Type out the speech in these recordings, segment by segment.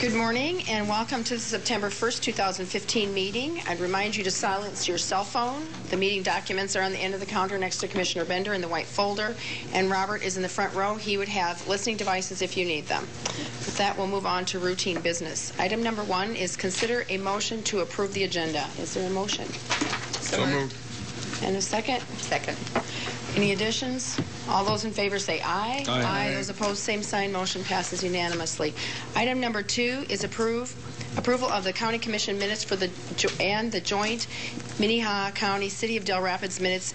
Good morning and welcome to the September 1st, 2015 meeting. I'd remind you to silence your cell phone. The meeting documents are on the end of the counter next to Commissioner Bender in the white folder, and Robert is in the front row. He would have listening devices if you need them. With that, we'll move on to routine business. Item number one is consider a motion to approve the agenda. Is there a motion? So moved. And a second? Second. Any additions? All those in favor say aye. Aye. Those opposed, same sign. Motion passes unanimously. Item number two is approve approval of the county commission minutes for the and the joint Minnehaha County City of Dell Rapids minutes.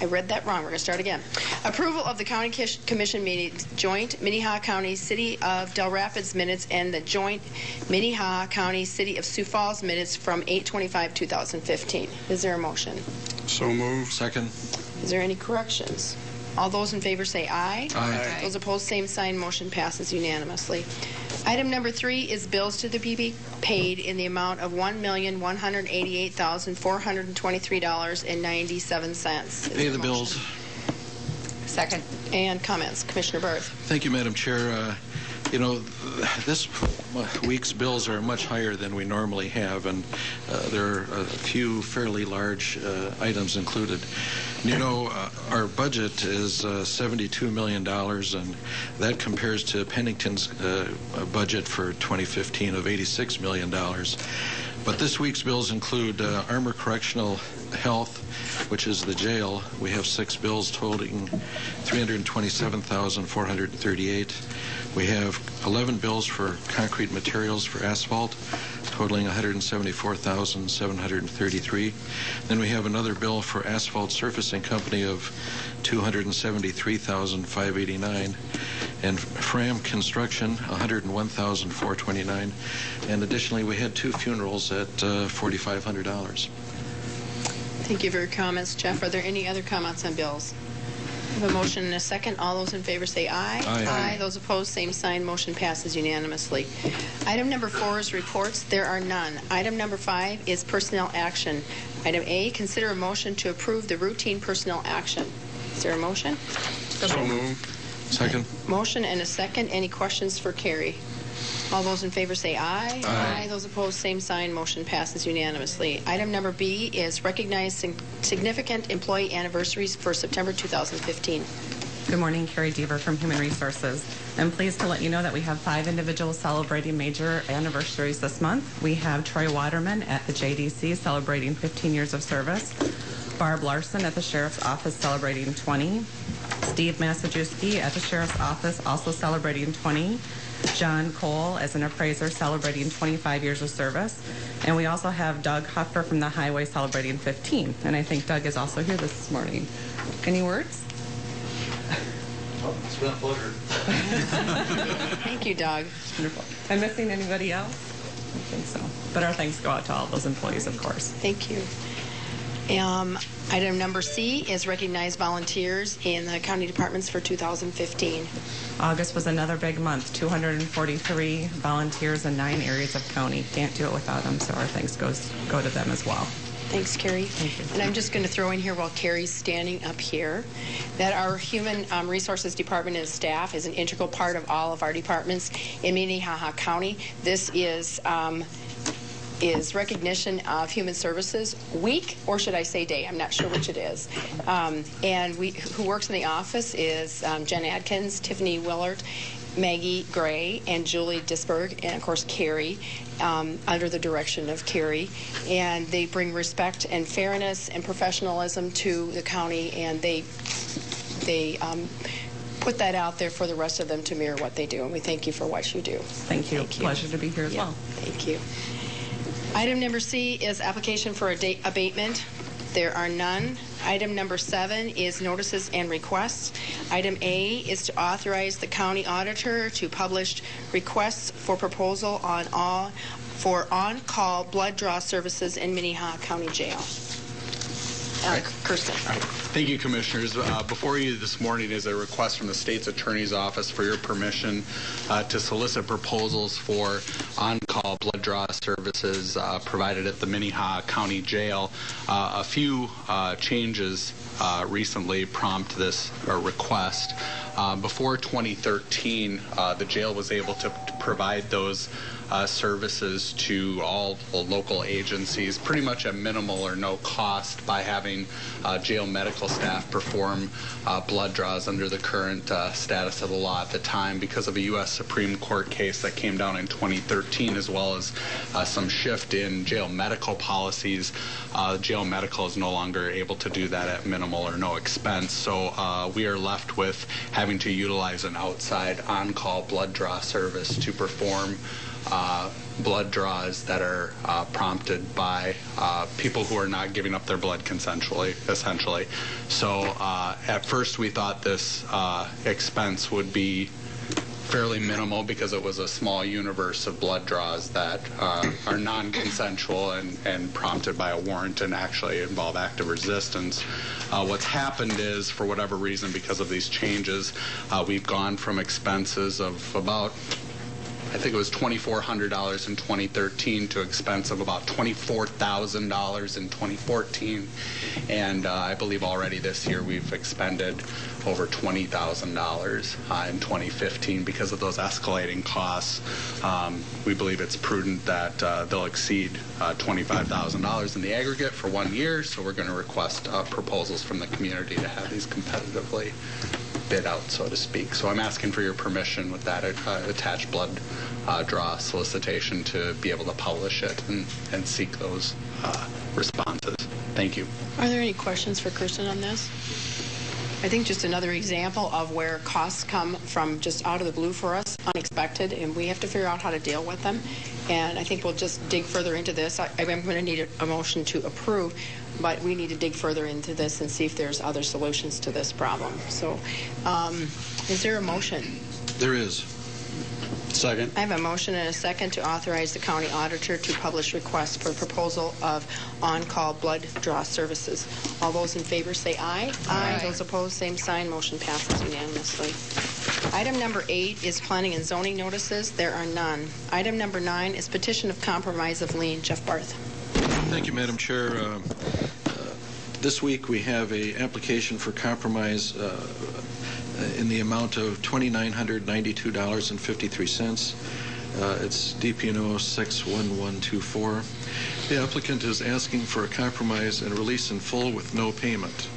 I read that wrong. We're going to start again. Approval of the county commission meeting joint Minnehaha County City of Dell Rapids minutes and the joint Minnehaha County City of Sioux Falls minutes from 8/25/2015. Is there a motion? So moved. Second. Is there any corrections? All those in favor say aye. Aye. Those opposed, same sign. Motion passes unanimously. Item number three is bills to the be paid in the amount of one million one hundred eighty-eight thousand four hundred and twenty-three dollars and ninety-seven cents. Pay the bills. Second. And comments, Commissioner Barth. Thank you, Madam Chair. Uh, You know, this week's bills are much higher than we normally have, and uh, there are a few fairly large uh, items included. You know, uh, our budget is uh, $72 million, and that compares to Pennington's uh, budget for 2015 of $86 million. But this week's bills include uh, Armor Correctional Health, which is the jail. We have six bills totaling 327,438. We have 11 bills for concrete materials for asphalt, totaling 174,733. Then we have another bill for asphalt surfacing company of 273,589, and Fram Construction 101,429. And additionally, we had two funerals at uh, $4,500. Thank you for your comments. Jeff, are there any other comments on bills? We have a motion and a second. All those in favor say aye. Aye. Those opposed, same sign. Motion passes unanimously. Item number four is reports. There are none. Item number five is personnel action. Item A, consider a motion to approve the routine personnel action. Is there a motion? So moved. Second. Motion and a second. Any questions for Carrie? All those in favor say aye. Aye. Those opposed, same sign. Motion passes unanimously. Item number B is recognize significant employee anniversaries for September 2015. Good morning, Carrie Deaver from Human Resources. I'm pleased to let you know that we have five individuals celebrating major anniversaries this month. We have Troy Waterman at the JDC celebrating 15 years of service, Barb Larson at the Sheriff's Office celebrating 20, Steve Masajewski at the Sheriff's Office also celebrating 20, John Cole as an appraiser celebrating 25 years of service, and we also have Doug Huffer from the Highway celebrating 15. And I think Doug is also here this morning. Any words? Oh, it's been a pleasure. Thank you, Doug. Wonderful. Am I missing anybody else? I think so. But our thanks go out to all those employees, of course. Thank you. Um, Item number C is recognize volunteers in the county departments for 2015. August was another big month, 243 volunteers in nine areas of county. Can't do it without them, so our thanks goes go to them as well. Thanks, Carrie. Thank you. And I'm just going to throw in here while Carrie's standing up here that our Human um, Resources Department and staff is an integral part of all of our departments in Minnehaha County. This is um, is recognition of Human Services Week, or should I say day? I'm not sure which it is. Um, and we, who works in the office is um, Jen Adkins, Tiffany Willard, Maggie Gray, and Julie Disberg, and of course Carrie, um, under the direction of Carrie. And they bring respect and fairness and professionalism to the county, and they they um, put that out there for the rest of them to mirror what they do. And we thank you for what you do. Thank you. Thank you. Pleasure to be here as Yeah, well. Thank you. Item number C is application for abatement. There are none. Item number seven is notices and requests. Item A is to authorize the county auditor to publish requests for proposal on all, for on-call blood draw services in Minnehaha County Jail. Kirsten. Thank you, Commissioners. Uh, Before you this morning is a request from the State's Attorney's Office for your permission uh, to solicit proposals for on-call blood draw services uh, provided at the Minnehaha County Jail. Uh, A few uh, changes recently prompt this request. Before 2013, uh, the jail was able to provide those uh, services to all local agencies pretty much at minimal or no cost by having uh, jail medical staff perform uh, blood draws under the current uh, status of the law at the time because of a U.S. Supreme Court case that came down in 2013 as well as uh, some shift in jail medical policies. Jail medical is no longer able to do that at minimal or no expense. So uh, we are left with having to utilize an outside on-call blood draw service to perform uh, blood draws that are uh, prompted by uh, people who are not giving up their blood consensually, essentially. So uh, at first we thought this uh, expense would be fairly minimal because it was a small universe of blood draws that uh, are non-consensual and, and prompted by a warrant and actually involve active resistance. What's happened is, for whatever reason, because of these changes, we've gone from expenses of about I think it was $2,400 in 2013 to expense of about $24,000 in 2014. And uh, I believe already this year we've expended over $20,000 uh, in 2015 because of those escalating costs. Um, we believe it's prudent that uh, they'll exceed uh, $25,000 in the aggregate for one year. So we're going to request uh, proposals from the community to have these competitively bid out, so to speak. So I'm asking for your permission with that uh, attached blood uh, draw solicitation to be able to publish it and, and seek those uh, responses. Thank you. Are there any questions for Kirsten on this? I think just another example of where costs come from just out of the blue for us, unexpected, and we have to figure out how to deal with them. And I think we'll just dig further into this. I, I'm going to need a, a motion to approve, but we need to dig further into this and see if there's other solutions to this problem. So, um, is there a motion? There is. Second. I have a motion and a second to authorize the county auditor to publish requests for proposal of on-call blood draw services. All those in favor say aye. Aye. Those opposed, same sign. Motion passes unanimously. Item number eight is planning and zoning notices. There are none. Item number nine is petition of compromise of lien. Jeff Barth. Thank you, Madam Chair. Uh, uh, This week, we have a application for compromise uh, in the amount of $2,992.53. Uh, It's DPNO 61124. The applicant is asking for a compromise and release in full with no payment.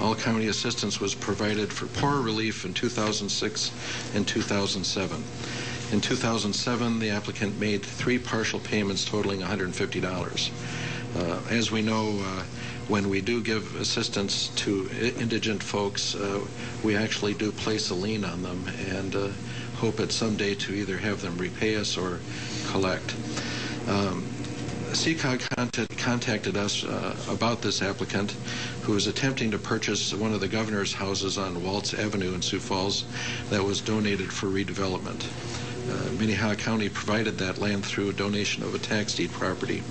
All county assistance was provided for poor relief in 2006 and 2007. In 2007, the applicant made three partial payments totaling $150. Uh, As we know, uh, when we do give assistance to indigent folks, uh, we actually do place a lien on them and uh, hope at some day to either have them repay us or collect. Um, CCOG contacted us uh, about this applicant who is attempting to purchase one of the governor's houses on Walts Avenue in Sioux Falls that was donated for redevelopment. Uh, Minnehaha County provided that land through a donation of a tax deed property.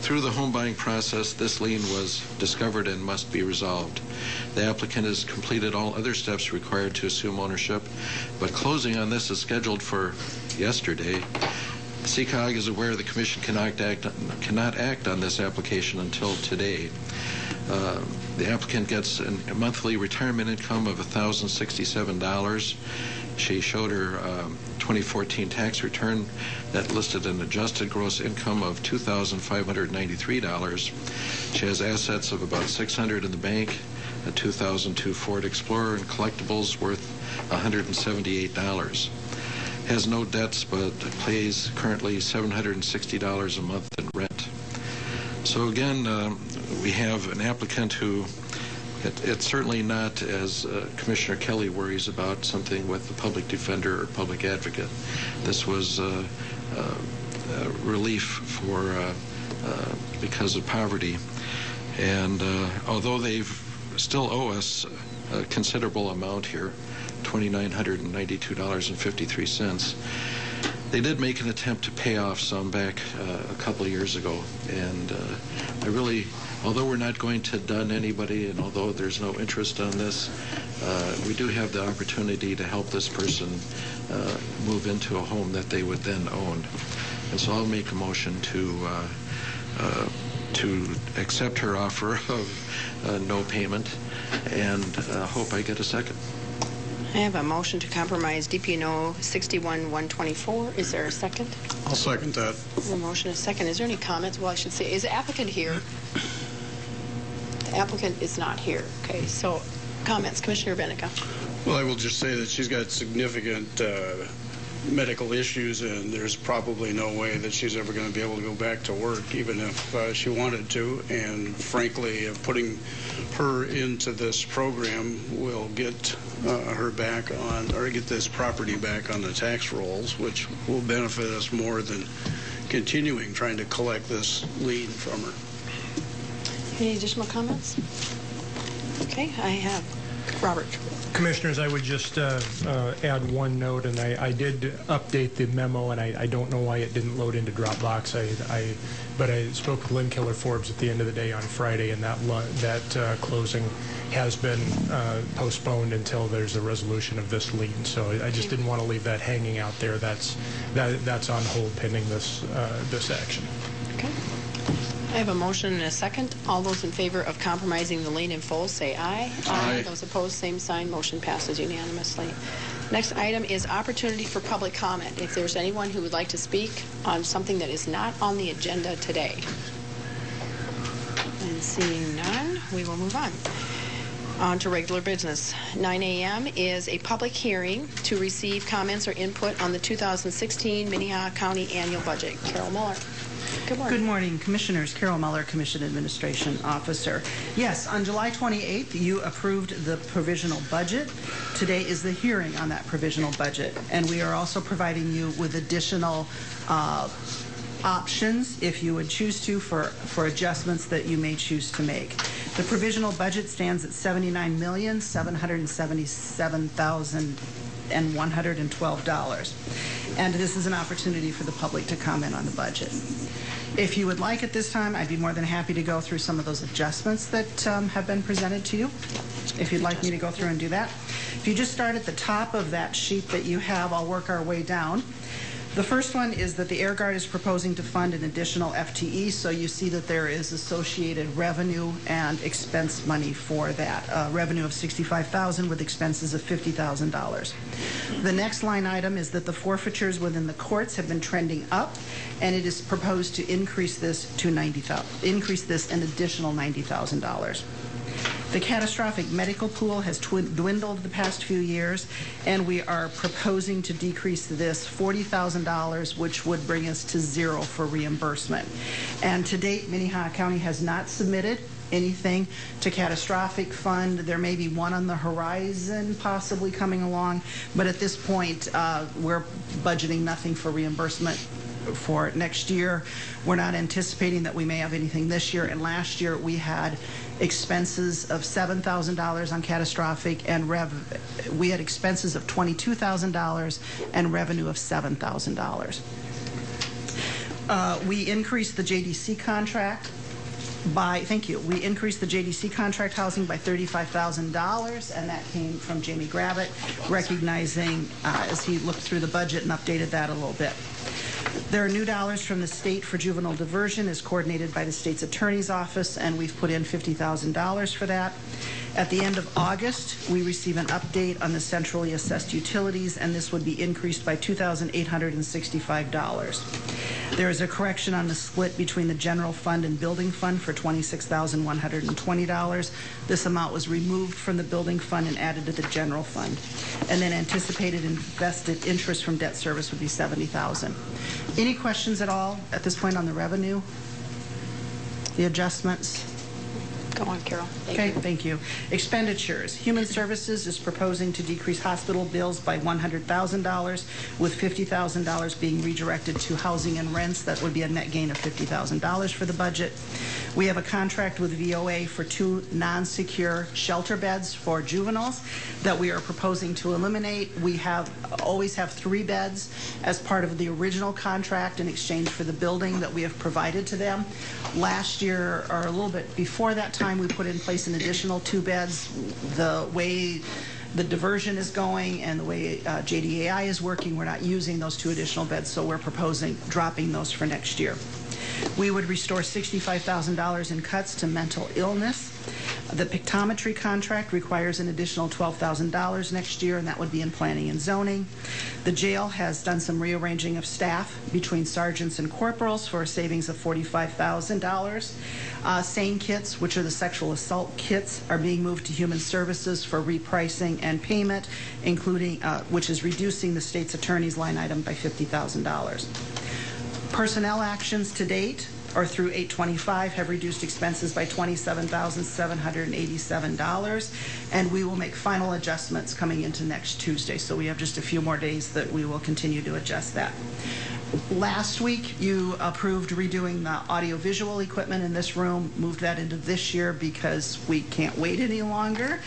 Through the home buying process, this lien was discovered and must be resolved. The applicant has completed all other steps required to assume ownership, but closing on this is scheduled for yesterday. CCOG is aware the commission cannot act, cannot act on this application until today. Uh, The applicant gets a monthly retirement income of $1,067. She showed her um, 2014 tax return that listed an adjusted gross income of $2,593. She has assets of about 600 in the bank, a 2002 Ford Explorer, and collectibles worth $178 has no debts but pays currently $760 a month in rent. So again, um, we have an applicant who, it, it's certainly not, as uh, Commissioner Kelly worries about, something with the public defender or public advocate. This was uh, uh, relief for, uh, uh, because of poverty. And although they've still owe us a considerable amount here, $2,992.53. They did make an attempt to pay off some back uh, a couple years ago, and uh, I really although we're not going to dun anybody, and although there's no interest on this, uh, we do have the opportunity to help this person uh, move into a home that they would then own. And so I'll make a motion to uh, uh, to accept her offer of uh, no payment, and uh, hope I get a second. I have a motion to compromise DPNO 61-124. Is there a second? I'll second that. A motion, a second. Is there any comments? Well, I should say, is the applicant here? The applicant is not here. Okay, so comments, Commissioner Beninga. Well, I will just say that she's got significant uh, medical issues, and there's probably no way that she's ever going to be able to go back to work, even if uh, she wanted to. And frankly, uh, putting her into this program will get uh, her back on, or get this property back on the tax rolls, which will benefit us more than continuing trying to collect this lien from her. Any additional comments? Okay, I have Robert. Commissioners, I would just uh, uh, add one note, and I, I did update the memo, and I, I don't know why it didn't load into Dropbox. I, I, but I spoke with Lynn Killer Forbes at the end of the day on Friday, and that lo- that uh, closing has been uh, postponed until there's a resolution of this lien. So I I just didn't want to leave that hanging out there. That's that that's on hold pending this uh, this action. Okay. I have a motion and a second. All those in favor of compromising the lien in full, say aye. Aye. Those opposed, same sign. Motion passes unanimously. Next item is opportunity for public comment. If there's anyone who would like to speak on something that is not on the agenda today. And seeing none, we will move on. On to regular business. 9 a.m. is a public hearing to receive comments or input on the 2016 Minnehaha County Annual Budget. Carol Muller. Good morning. Good morning, Commissioners. Carol Muller, Commission Administration Officer. Yes, on July 28th, you approved the provisional budget. Today is the hearing on that provisional budget, and we are also providing you with additional uh, options, if you would choose to, for, for adjustments that you may choose to make. The provisional budget stands at $79,777,112. And this is an opportunity for the public to comment on the budget. If you would like at this time, I'd be more than happy to go through some of those adjustments that um, have been presented to you, if you'd like me to go through and do that. If you just start at the top of that sheet that you have, I'll work our way down. The first one is that the Air Guard is proposing to fund an additional FTE, so you see that there is associated revenue and expense money for that. Uh, Revenue of 65,000 with expenses of $50,000. The next line item is that the forfeitures within the courts have been trending up, and it is proposed to increase this to 90,000, increase this an additional $90,000. The catastrophic medical pool has dwindled the past few years, and we are proposing to decrease this $40,000, which would bring us to zero for reimbursement. And to date, Minnehaha County has not submitted anything to catastrophic fund. There may be one on the horizon possibly coming along, but at this point, uh, we're budgeting nothing for reimbursement for next year. We're not anticipating that we may have anything this year, and last year we had expenses of $7,000 on catastrophic and rev, we had expenses of $22,000 and revenue of $7,000. Uh, We increased the JDC contract by, thank you, we increased the JDC contract housing by $35,000, and that came from Jamie Gravitt, recognizing, uh, as he looked through the budget and updated that a little bit. There are new dollars from the state for juvenile diversion as coordinated by the state's attorney's office, and we've put in $50,000 for that. At the end of August, we receive an update on the centrally assessed utilities, and this would be increased by $2,865. There is a correction on the split between the general fund and building fund for $26,120. This amount was removed from the building fund and added to the general fund. And then anticipated invested interest from debt service would be 70,000. Any questions at all at this point on the revenue? The adjustments? Go on, Carol. Thank Okay, you. thank you. Expenditures. Human Services is proposing to decrease hospital bills by $100,000, with $50,000 being redirected to housing and rents. That would be a net gain of $50,000 for the budget. We have a contract with VOA for two non-secure shelter beds for juveniles that we are proposing to eliminate. We have, always have three beds as part of the original contract in exchange for the building that we have provided to them. Last year, or a little bit before that time, we put in place an additional two beds. The way the diversion is going and the way uh, JDAI is working, we're not using those two additional beds, so we're proposing dropping those for next year. We would restore $65,000 in cuts to mental illness. The pictometry contract requires an additional $12,000 next year, and that would be in planning and zoning. The jail has done some rearranging of staff between sergeants and corporals for a savings of $45,000. Uh, SANE kits, which are the sexual assault kits, are being moved to human services for repricing and payment, including, uh, which is reducing the state's attorney's line item by $50,000. Personnel actions to date, or through 825, have reduced expenses by $27,787, and we will make final adjustments coming into next Tuesday. So we have just a few more days that we will continue to adjust that. Last week, you approved redoing the audiovisual equipment in this room, moved that into this year because we can't wait any longer.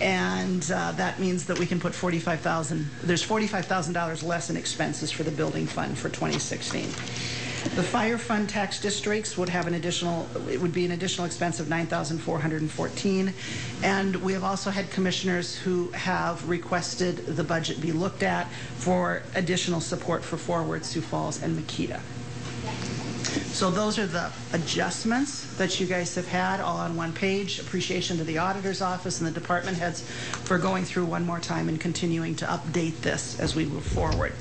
And uh, that means that we can put 45,000, there's $45,000 less in expenses for the building fund for 2016. The fire fund tax districts would have an additional, it would be an additional expense of 9,414. And we have also had commissioners who have requested the budget be looked at for additional support for Forward, Sioux Falls, and Makita. So those are the adjustments that you guys have had all on one page. Appreciation to the auditor's office and the department heads for going through one more time and continuing to update this as we move forward.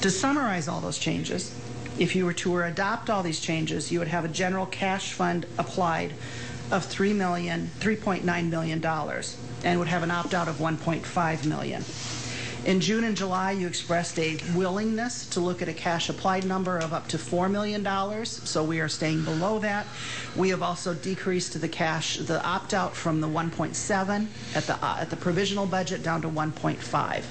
To summarize all those changes, if you were to adopt all these changes, you would have a general cash fund applied of $3 million, $3.9 million and would have an opt-out of 1.5 million. In June and July, you expressed a willingness to look at a cash applied number of up to $4 million, so we are staying below that. We have also decreased the cash, the opt-out from the 1.7 at the, uh, at the provisional budget down to 1.5.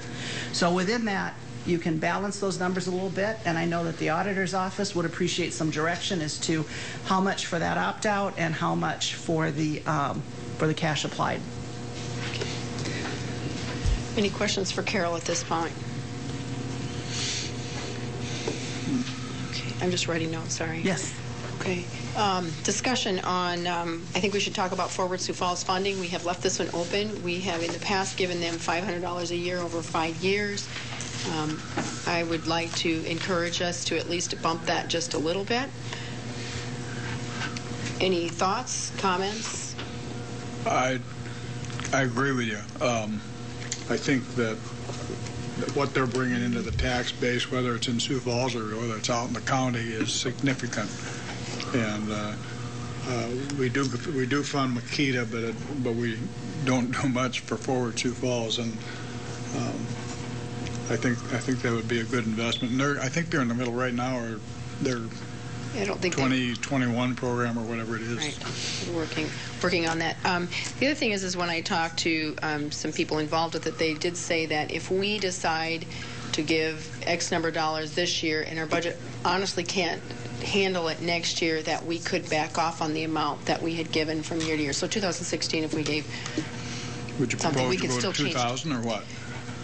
So within that, you can balance those numbers a little bit, and I know that the auditor's office would appreciate some direction as to how much for that opt-out and how much for the, um, for the cash applied. Any questions for Carol at this point? Okay, I'm just writing notes, sorry. Yes. Okay. Um, Discussion on, um, I think we should talk about Forward Sioux Falls funding. We have left this one open. We have in the past given them $500 a year over five years. Um, I would like to encourage us to at least bump that just a little bit. Any thoughts, comments? I, I agree with you. Um, I think that what they're bringing into the tax base, whether it's in Sioux Falls or whether it's out in the county, is significant. And uh, uh, we do we do fund Makita, but it, but we don't do much for Forward Sioux Falls, and um, I think I think that would be a good investment. And they're I think they're in the middle right now, or they're I don't think they 2021 program or whatever it is. Right, working, working on that. Um, The other thing is, is when I talked to um, some people involved with it, they did say that if we decide to give X number of dollars this year and our budget honestly can't handle it next year, that we could back off on the amount that we had given from year to year. So 2016, if we gave, Would you Something we propose can go still to change. 2,000 or what?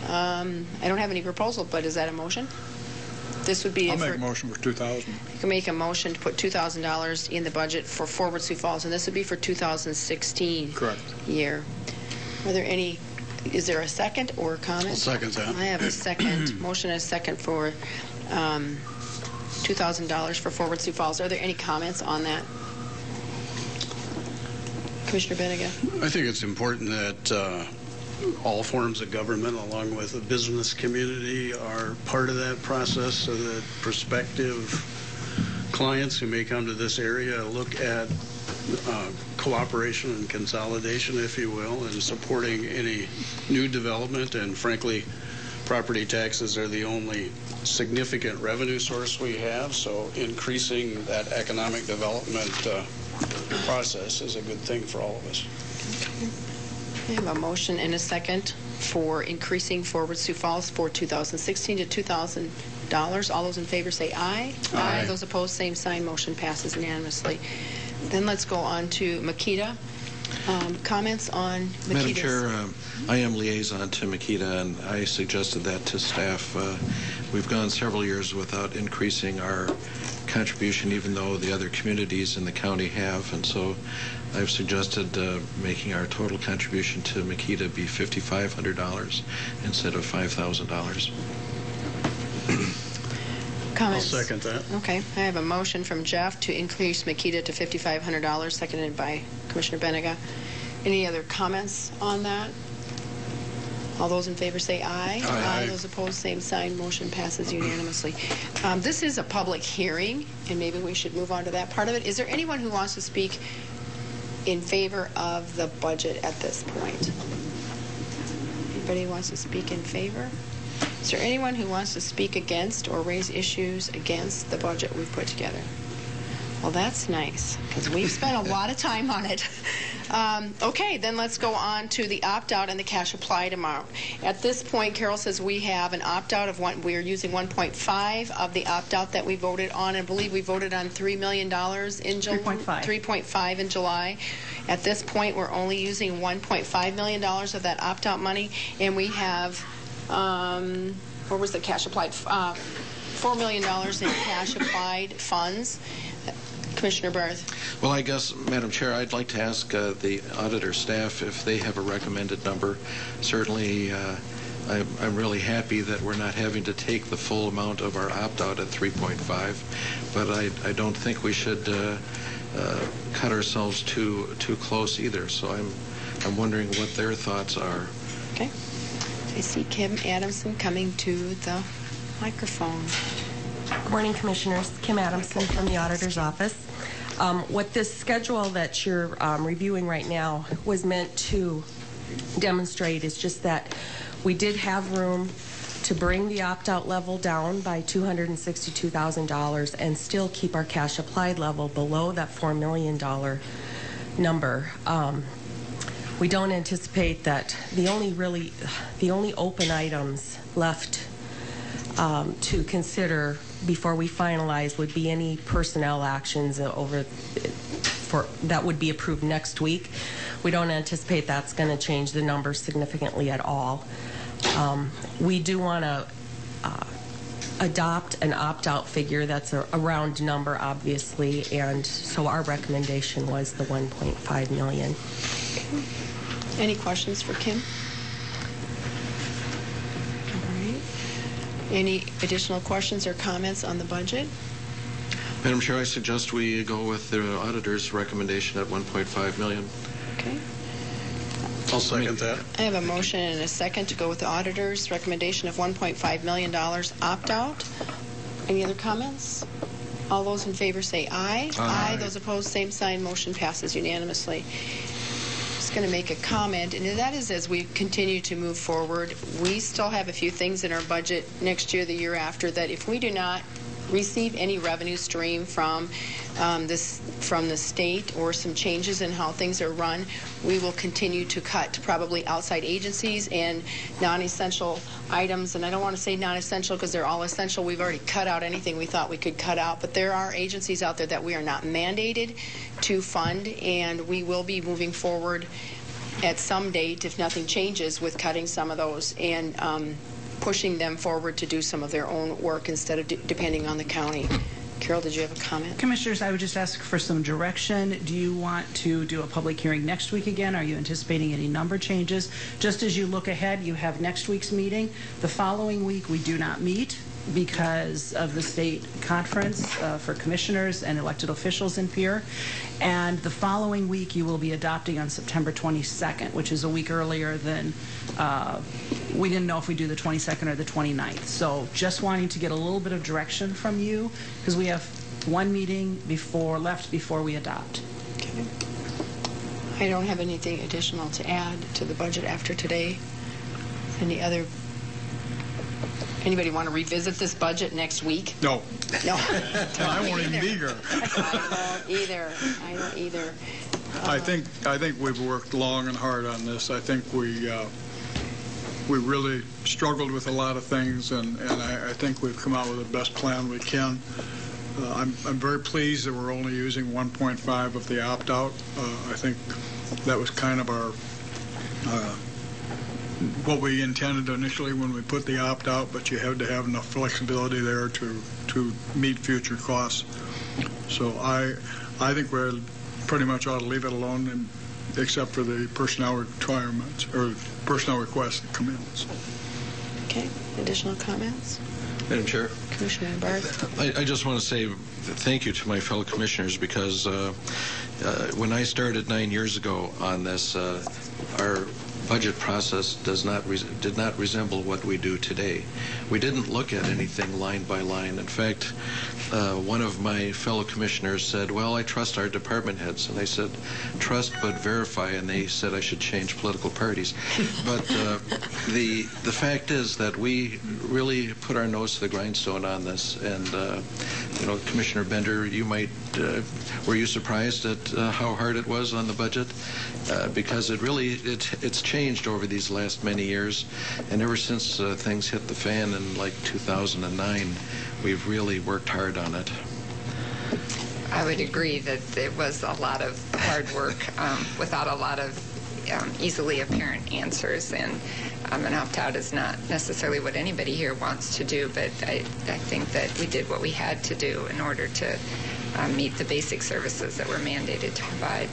Um, I don't have any proposal, but is that a motion? This would be. I'll make a motion for 2,000. You can make a motion to put $2,000 in the budget for Forward Sioux Falls, and this would be for 2016 Correct. year. Are there any, is there a second or a comment? I'll second that. I have a second, motion and a second for um, $2,000 for Forward Sioux Falls. Are there any comments on that? Commissioner Beninga? I think it's important that uh, all forms of government, along with the business community, are part of that process so that prospective clients who may come to this area look at uh, cooperation and consolidation, if you will, and supporting any new development. And frankly, property taxes are the only significant revenue source we have, so increasing that economic development uh, process is a good thing for all of us. I have a motion and a second for increasing Forward Sioux Falls for 2016 to $2,000. All those in favor say aye. Aye. Those opposed, same sign. Motion passes unanimously. Then let's go on to Makita. Um, Comments on Makita's? Madam Chair, um, I am liaison to Makita, and I suggested that to staff. Uh, We've gone several years without increasing our contribution, even though the other communities in the county have, and so I've suggested uh, making our total contribution to Makita be $5,500 instead of $5,000. Comments? I'll second that. Okay, I have a motion from Jeff to increase Makita to $5,500, seconded by Commissioner Beninga. Any other comments on that? All those in favor say aye. Aye. Those opposed, same sign. Motion passes unanimously. Um, This is a public hearing, and maybe we should move on to that part of it. Is there anyone who wants to speak in favor of the budget at this point? Anybody wants to speak in favor? Is there anyone who wants to speak against or raise issues against the budget we've put together? Well, that's nice, because we've spent a lot of time on it. Um, Okay, then let's go on to the opt-out and the cash applied amount. At this point, Carol says we have an opt-out of one, we're using 1.5 of the opt-out that we voted on, and I believe we voted on $3 million in July. 3.5. 3.5 in July. At this point, we're only using $1.5 million of that opt-out money, and we have, um, what was the cash applied? Uh, $4 million in cash applied funds. Commissioner Barth. Well, I guess, Madam Chair, I'd like to ask uh, the auditor staff if they have a recommended number. Certainly, uh, I'm I'm really happy that we're not having to take the full amount of our opt-out at 3.5, but I I don't think we should uh, uh, cut ourselves too too close either. So I'm I'm wondering what their thoughts are. Okay. I see Kim Adamson coming to the microphone. Good morning, Commissioners. Kim Adamson from the Auditor's Office. Um, What this schedule that you're um, reviewing right now was meant to demonstrate is just that we did have room to bring the opt-out level down by $262,000 and still keep our cash applied level below that $4 million number. Um, We don't anticipate that the only really, the only open items left um, to consider before we finalize would be any personnel actions over for that would be approved next week. We don't anticipate that's going to change the numbers significantly at all. Um, we do want to uh, adopt an opt-out figure that's a, a round number, obviously, and so our recommendation was the 1.5 million. Any questions for Kim? All right. Any additional questions or comments on the budget? Madam Chair, I suggest we go with the auditor's recommendation at 1.5 million. Okay. I'll second that. I have a motion and a second to go with the auditor's recommendation of $1.5 million opt-out. Any other comments? All those in favor say aye. Aye. Those opposed, same sign. Motion passes unanimously. Going to make a comment, and that is as we continue to move forward, we still have a few things in our budget next year, the year after, that if we do not receive any revenue stream from um, this from the state or some changes in how things are run, we will continue to cut probably outside agencies and non-essential items. And I don't want to say non-essential because they're all essential. We've already cut out anything we thought we could cut out. But there are agencies out there that we are not mandated to fund, and we will be moving forward at some date, if nothing changes, with cutting some of those and um, pushing them forward to do some of their own work instead of de- depending on the county. Carol, did you have a comment? Commissioners, I would just ask for some direction. Do you want to do a public hearing next week again? Are you anticipating any number changes? Just as you look ahead, you have next week's meeting. The following week, we do not meet because of the state conference uh, for commissioners and elected officials in Pierre. And the following week, you will be adopting on September 22nd, which is a week earlier than, uh, we didn't know if we do the 22nd or the 29th. So just wanting to get a little bit of direction from you, because we have one meeting before, left before we adopt. Okay. I don't have anything additional to add to the budget after today. Any other Anybody want to revisit this budget next week? No, No. I won't even be here. I don't either. I don't either. I think, I think we've worked long and hard on this. I think we, uh, we really struggled with a lot of things, and, and I, I think we've come out with the best plan we can. Uh, I'm, I'm very pleased that we're only using 1.5 of the opt-out. Uh, I think that was kind of our, uh, what we intended initially when we put the opt-out, but you had to have enough flexibility there to, to meet future costs. So I, I think we're pretty much ought to leave it alone, and, except for the personnel requirements, or personnel requests that come in. So, Okay, additional comments? Madam Chair? Commissioner Barth? I, I just want to say thank you to my fellow commissioners because uh, uh, when I started nine years ago on this, uh, our budget process does not did not resemble what we do today. We didn't look at anything line by line. In fact, uh, one of my fellow commissioners said, "Well, I trust our department heads," and I said, "Trust but verify," and they said I should change political parties. but uh, the the fact is that we really put our nose to the grindstone on this, and uh, you know, Commissioner Bender, you might uh, were you surprised at uh, how hard it was on the budget? Uh, because it really it, it's changed over these last many years, and ever since uh, things hit the fan in like 2009, we've really worked hard on it. I would agree that it was a lot of hard work um, without a lot of um, easily apparent answers. And um, an opt-out is not necessarily what anybody here wants to do, but I, I think that we did what we had to do in order to um, meet the basic services that we're mandated to provide.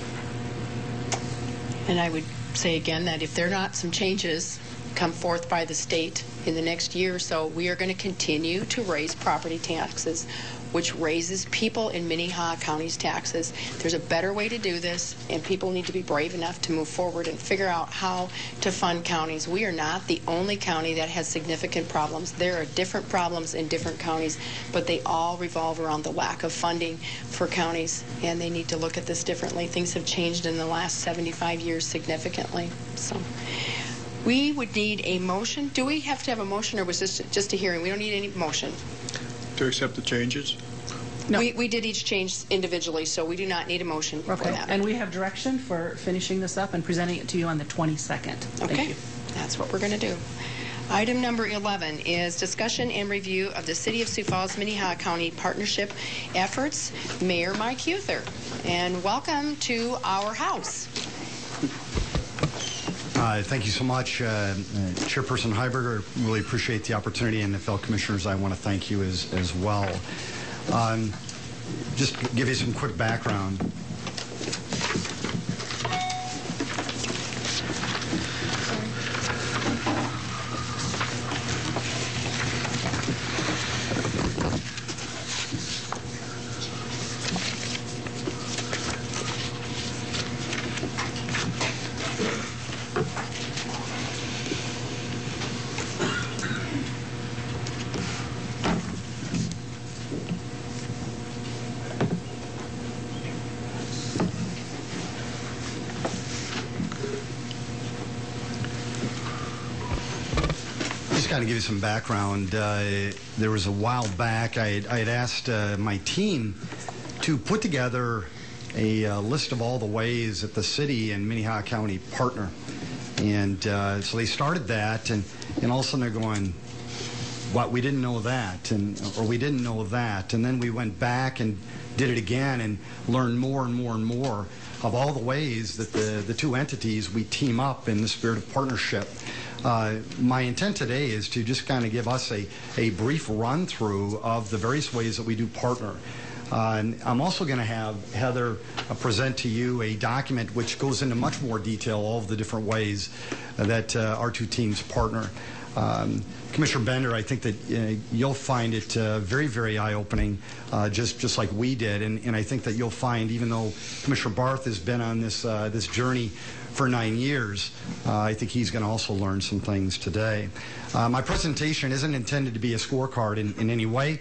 And I would say again that if there are not some changes come forth by the state in the next year or so, we are going to continue to raise property taxes, which raises people in Minnehaha County's taxes. There's a better way to do this, and people need to be brave enough to move forward and figure out how to fund counties. We are not the only county that has significant problems. There are different problems in different counties, but they all revolve around the lack of funding for counties, and they need to look at this differently. Things have changed in the last 75 years significantly. So we would need a motion. Do we have to have a motion, or was this just a hearing? We don't need any motion. To accept the changes? No. We, we did each change individually, so we do not need a motion for Okay, that. and we have direction for finishing this up and presenting it to you on the 22nd. Thank Okay, you. that's what we're going to do. Item number 11 is discussion and review of the City of Sioux Falls, Minnehaha County Partnership efforts. Mayor Mike Huether, and welcome to our house. Uh, Thank you so much, uh, uh, Chairperson Heiberger. Really appreciate the opportunity, and fellow commissioners, I want to thank you as, as well. Um, Just give you some quick background. Kind of give you some background. Uh, there was a while back, I had, I had asked uh, my team to put together a uh, list of all the ways that the city and Minnehaha County partner. And uh, so they started that, and, and all of a sudden they're going, what, we didn't know that, and, or we didn't know that. And then we went back and did it again and learned more and more and more of all the ways that the, the two entities, we team up in the spirit of partnership. Uh, my intent today is to just kind of give us a, a brief run through of the various ways that we do partner. Uh, and I'm also going to have Heather uh, present to you a document which goes into much more detail all of the different ways that uh, our two teams partner. Um, Commissioner Bender, I think that uh, you'll find it uh, very, very eye-opening, uh, just just like we did, and, and I think that you'll find, even though Commissioner Barth has been on this uh, this journey for nine years, uh, I think he's going to also learn some things today. Uh, my presentation isn't intended to be a scorecard in, in any way,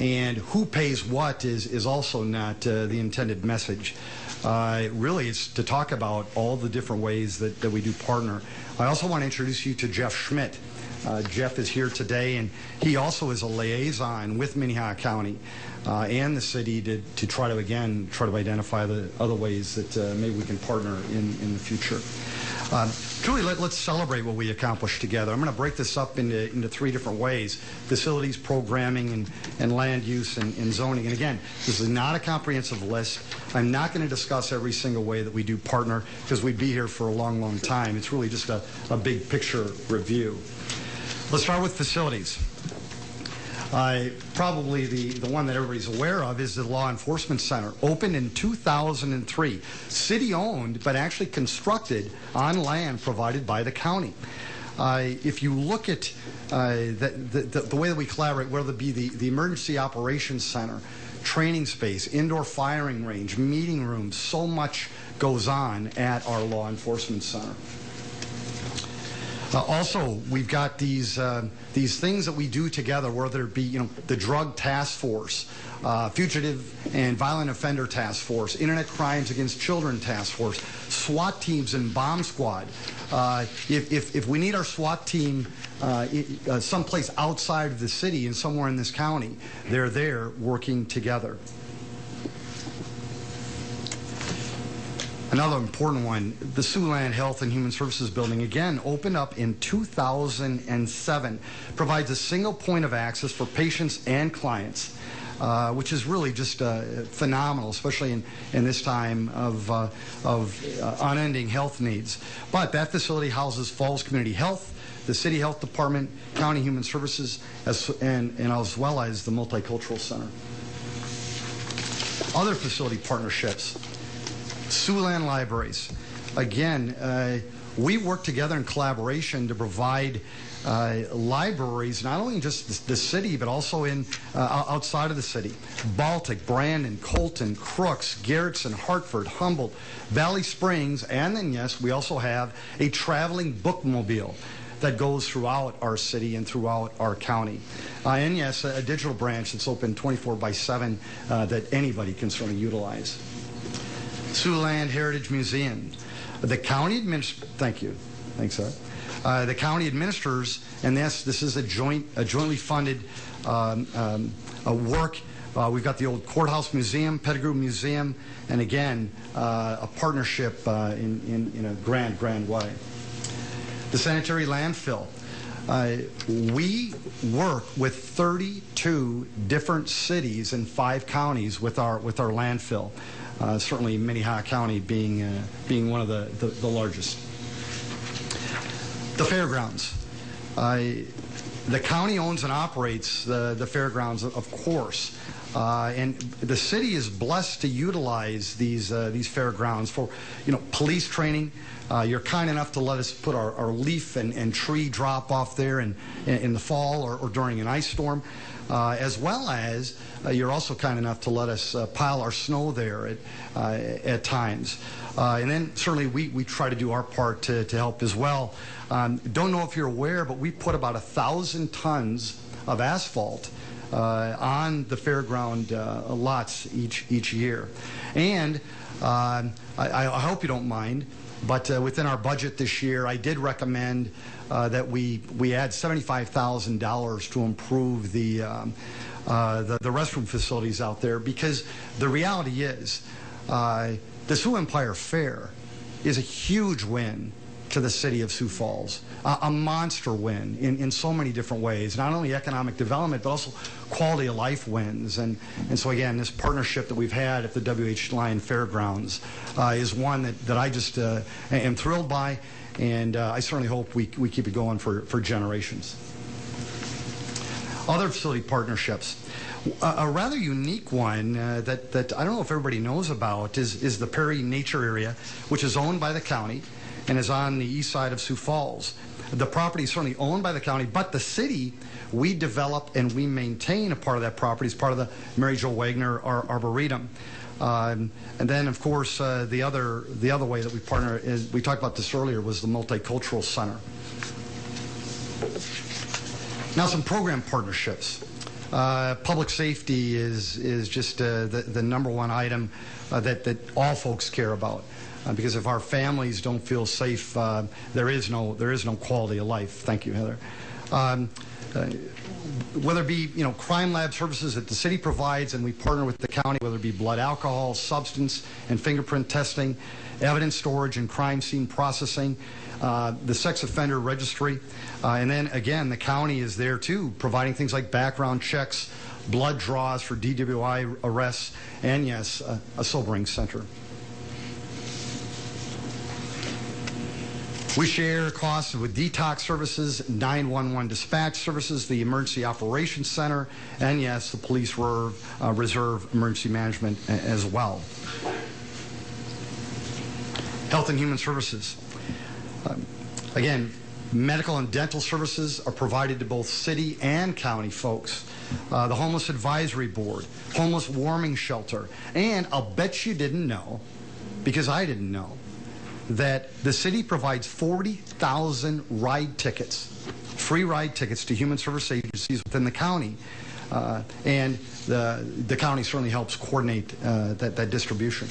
and who pays what is is also not uh, the intended message. Uh, really, it's to talk about all the different ways that, that we do partner. I also want to introduce you to Jeff Schmidt. Uh, Jeff is here today, and he also is a liaison with Minnehaha County uh, and the city to, to try to, again, try to identify the other ways that uh, maybe we can partner in, in the future. Um, let, us celebrate what we accomplished together. I'm going to break this up into, into three different ways facilities, programming, and, and land use and, and zoning. And again, this is not a comprehensive list. I'm not going to discuss every single way that we do partner because we'd be here for a long, long time. It's really just a, a big picture review. Let's start with facilities. Uh, probably the, the one that everybody's aware of is the Law Enforcement Center, opened in 2003. City owned, but actually constructed on land provided by the county. Uh, if you look at uh, the, the, the, way that we collaborate, whether it be the, the Emergency Operations Center, training space, indoor firing range, meeting rooms, so much goes on at our Law Enforcement Center. Uh, also, we've got these uh, these things that we do together, whether it be you know the drug task force, uh, fugitive and violent offender task force, internet crimes against children task force, SWAT teams and bomb squad. Uh, if, if, if we need our SWAT team uh, uh, someplace outside of the city and somewhere in this county, they're there working together. Another important one, the Siouxland Health and Human Services Building, again, opened up in 2007, provides a single point of access for patients and clients. Uh, which is really just uh, phenomenal, especially in, in this time of, uh, of uh, unending health needs. But that facility houses Falls Community Health, the City Health Department, County Human Services, as, and, and as well as the Multicultural Center. Other facility partnerships Siouxland Libraries. Again, uh, we work together in collaboration to provide uh, libraries, not only in just the, the city, but also in uh, outside of the city. Baltic, Brandon, Colton, Crooks, Garretson, Hartford, Humboldt, Valley Springs, and then, yes, we also have a traveling bookmobile that goes throughout our city and throughout our county. Uh, and yes, a, a, digital branch that's open 24 by 7 uh, that anybody can certainly utilize. Siouxland Heritage Museum. The county administ- thank you. Thanks, sir. Uh, the county administers, and this this is a joint, a jointly funded um, um, a work. Uh, we've got the old courthouse museum, Pettigrew Museum, and again uh, a partnership uh, in, in in a grand grand way. The sanitary landfill. Uh, we work with 32 different cities and five counties with our with our landfill. Uh, certainly Minnehaha County being, uh, being one of the, the, the, largest. The fairgrounds. The county owns and operates the, the fairgrounds, of course. Uh, and the city is blessed to utilize these uh, these fairgrounds for, you know, police training. Uh, you're kind enough to let us put our, our leaf and, and tree drop off there in, in the fall or, or during an ice storm uh, as well as uh, you're also kind enough to let us uh, pile our snow there at, uh, at times. Uh, and then certainly we, we try to do our part to, to help as well. Um, don't know if you're aware, but we put about a thousand tons of asphalt uh, on the fairground lots each, each year. And I, I hope you don't mind, but within our budget this year, I did recommend uh, that we, we add $75,000 to improve the, um, uh, the, the, restroom facilities out there because the reality is uh, the Sioux Empire Fair is a huge win to the city of Sioux Falls. Uh, a monster win in, in so many different ways, not only economic development, but also quality of life wins. And, and so, again, this partnership that we've had at the W.H. Lyon Fairgrounds uh, is one that, that I just uh, am thrilled by and uh, I certainly hope we, we keep it going for, for generations. Other facility partnerships. A, a rather unique one uh, that, that I don't know if everybody knows about is, is the Perry Nature Area, which is owned by the county and is on the east side of Sioux Falls. The property is certainly owned by the county, but the city, we develop and we maintain a part of that property as part of the Mary Jo Wagner Ar Arboretum. Um, and then, of course, uh, the other the other way that we partner is we talked about this earlier was the multicultural center. Now, some program partnerships. Uh, public safety is is just uh, the the number one item uh, that that all folks care about. Uh, because if our families don't feel safe, uh, there is no there is no quality of life. Thank you, Heather. Um, uh, whether it be, you know, crime lab services that the city provides and we partner with the county, whether it be blood alcohol, substance and fingerprint testing, evidence storage and crime scene processing, uh, the sex offender registry, uh, and then again, the county is there too, providing things like background checks, blood draws for DWI arrests, and yes, a, a sobering center. We share costs with detox services, 911 dispatch services, the Emergency Operations Center, and yes, the Police Reserve, uh, Reserve Emergency Management as well. Health and Human Services. Um, again, medical and dental services are provided to both city and county folks. Uh, the Homeless Advisory Board, Homeless Warming Shelter, and I'll bet you didn't know, because I didn't know, that the city provides 40,000 ride tickets, free ride tickets to human service agencies within the county. Uh, and the, the county certainly helps coordinate uh, that, that distribution.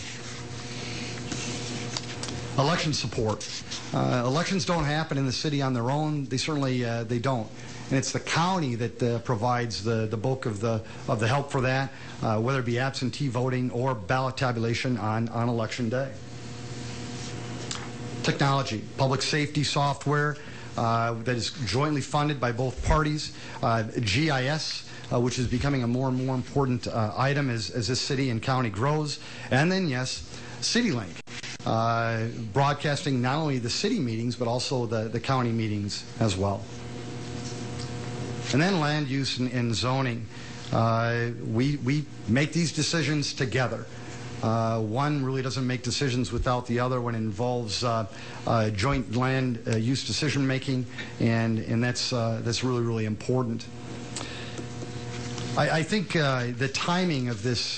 Election support. Uh, elections don't happen in the city on their own. They certainly uh, they don't. And it's the county that uh, provides the, the bulk of the of the help for that, uh, whether it be absentee voting or ballot tabulation on, on election day technology, public safety software uh, that is jointly funded by both parties, uh, GIS, uh, which is becoming a more and more important uh, item as, as this city and county grows, and then, yes, CityLink, uh, broadcasting not only the city meetings, but also the, the county meetings as well. And then land use and, and zoning. Uh, we, we make these decisions together. Uh, one really doesn't make decisions without the other when it involves uh, uh, joint land uh, use decision making, and and that's uh, that's really really important. I, I think uh, the timing of this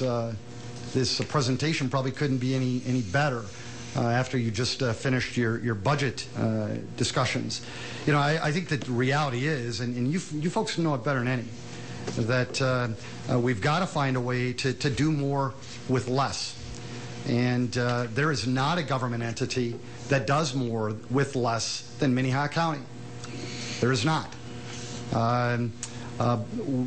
this presentation probably couldn't be any any better. after you just finished your, your budget discussions. You know, I, I, think that the reality is, and, and you, you folks know it better than any, that we've got to find a way to, to do more with less. And uh, there is not a government entity that does more with less than Minnehaha County. There is not. Um, uh,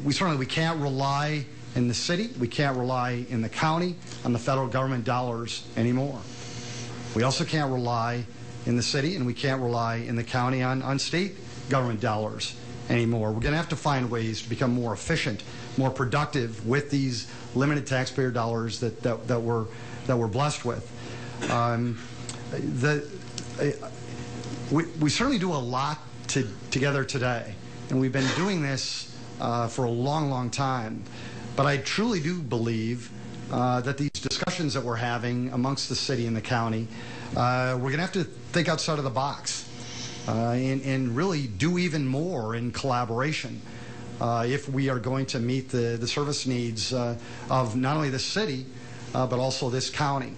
we certainly we can't rely in the city, we can't rely in the county on the federal government dollars anymore. We also can't rely in the city and we can't rely in the county on, on state government dollars anymore. We're going to have to find ways to become more efficient, more productive with these limited taxpayer dollars that, that, that we're that we're blessed with. Um, the, uh, we, we certainly do a lot to, together today, and we've been doing this uh, for a long, long time. But I truly do believe uh, that these discussions that we're having amongst the city and the county, uh, we're going to have to think outside of the box and, and, really do even more in collaboration. Uh, if we are going to meet the, the service needs of not only the city, uh, but also this county.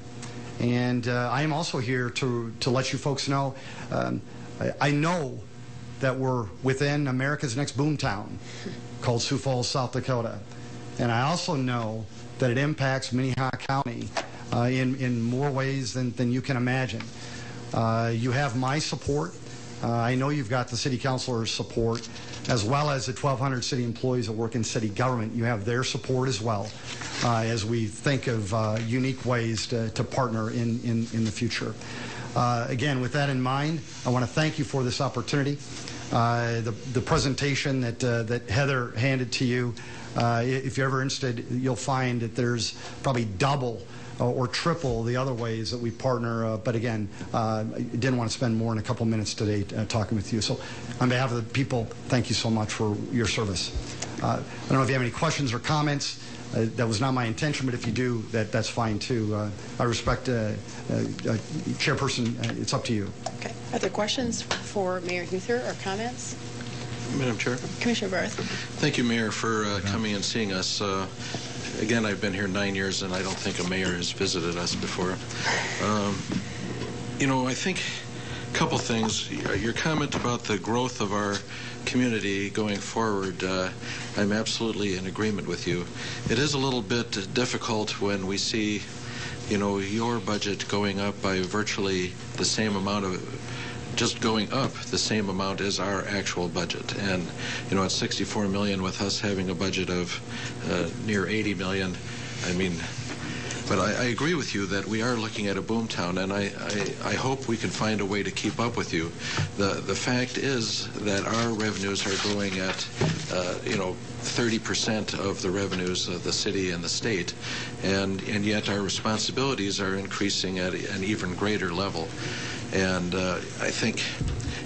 And uh, I am also here to, to let you folks know, um, I, I, know that we're within America's next boomtown called Sioux Falls, South Dakota. And I also know that it impacts Minnehaha County uh, in, in more ways than, than you can imagine. Uh, you have my support. Uh, I know you've got the city councilor's support, as well as the 1,200 city employees that work in city government. You have their support as well uh, as we think of uh, unique ways to, to partner in, in, in, the future. Uh, again, with that in mind, I want to thank you for this opportunity. Uh, the, the presentation that, uh, that Heather handed to you, if you're ever interested, you'll find that there's probably double or triple the other ways that we partner. Uh, but again, uh, I didn't want to spend more than a couple minutes today uh, talking with you. So on behalf of the people, thank you so much for your service. I don't know if you have any questions or comments. Uh, that was not my intention, but if you do, that, that's fine too. Uh, I respect uh, uh, uh Chairperson, uh, it's up to you. Okay. Other questions for Mayor Huether or comments? Madam Chair. Commissioner Barth. Thank you, Mayor, for coming and seeing us. Again, I've been here nine years, and I don't think a mayor has visited us before. Um, you know, I think a couple things. Your comment about the growth of our community going forward, uh, I'm absolutely in agreement with you. It is a little bit difficult when we see, you know, your budget going up by virtually the same amount of just going up the same amount as our actual budget. And, you know, at 64 million with us having a budget of uh, near 80 million, I mean, but I, I, agree with you that we are looking at a boomtown, and I, I, I, hope we can find a way to keep up with you. The the fact is that our revenues are growing at, uh, you know, 30% of the revenues of the city and the state, and and yet our responsibilities are increasing at an even greater level. And uh, I think,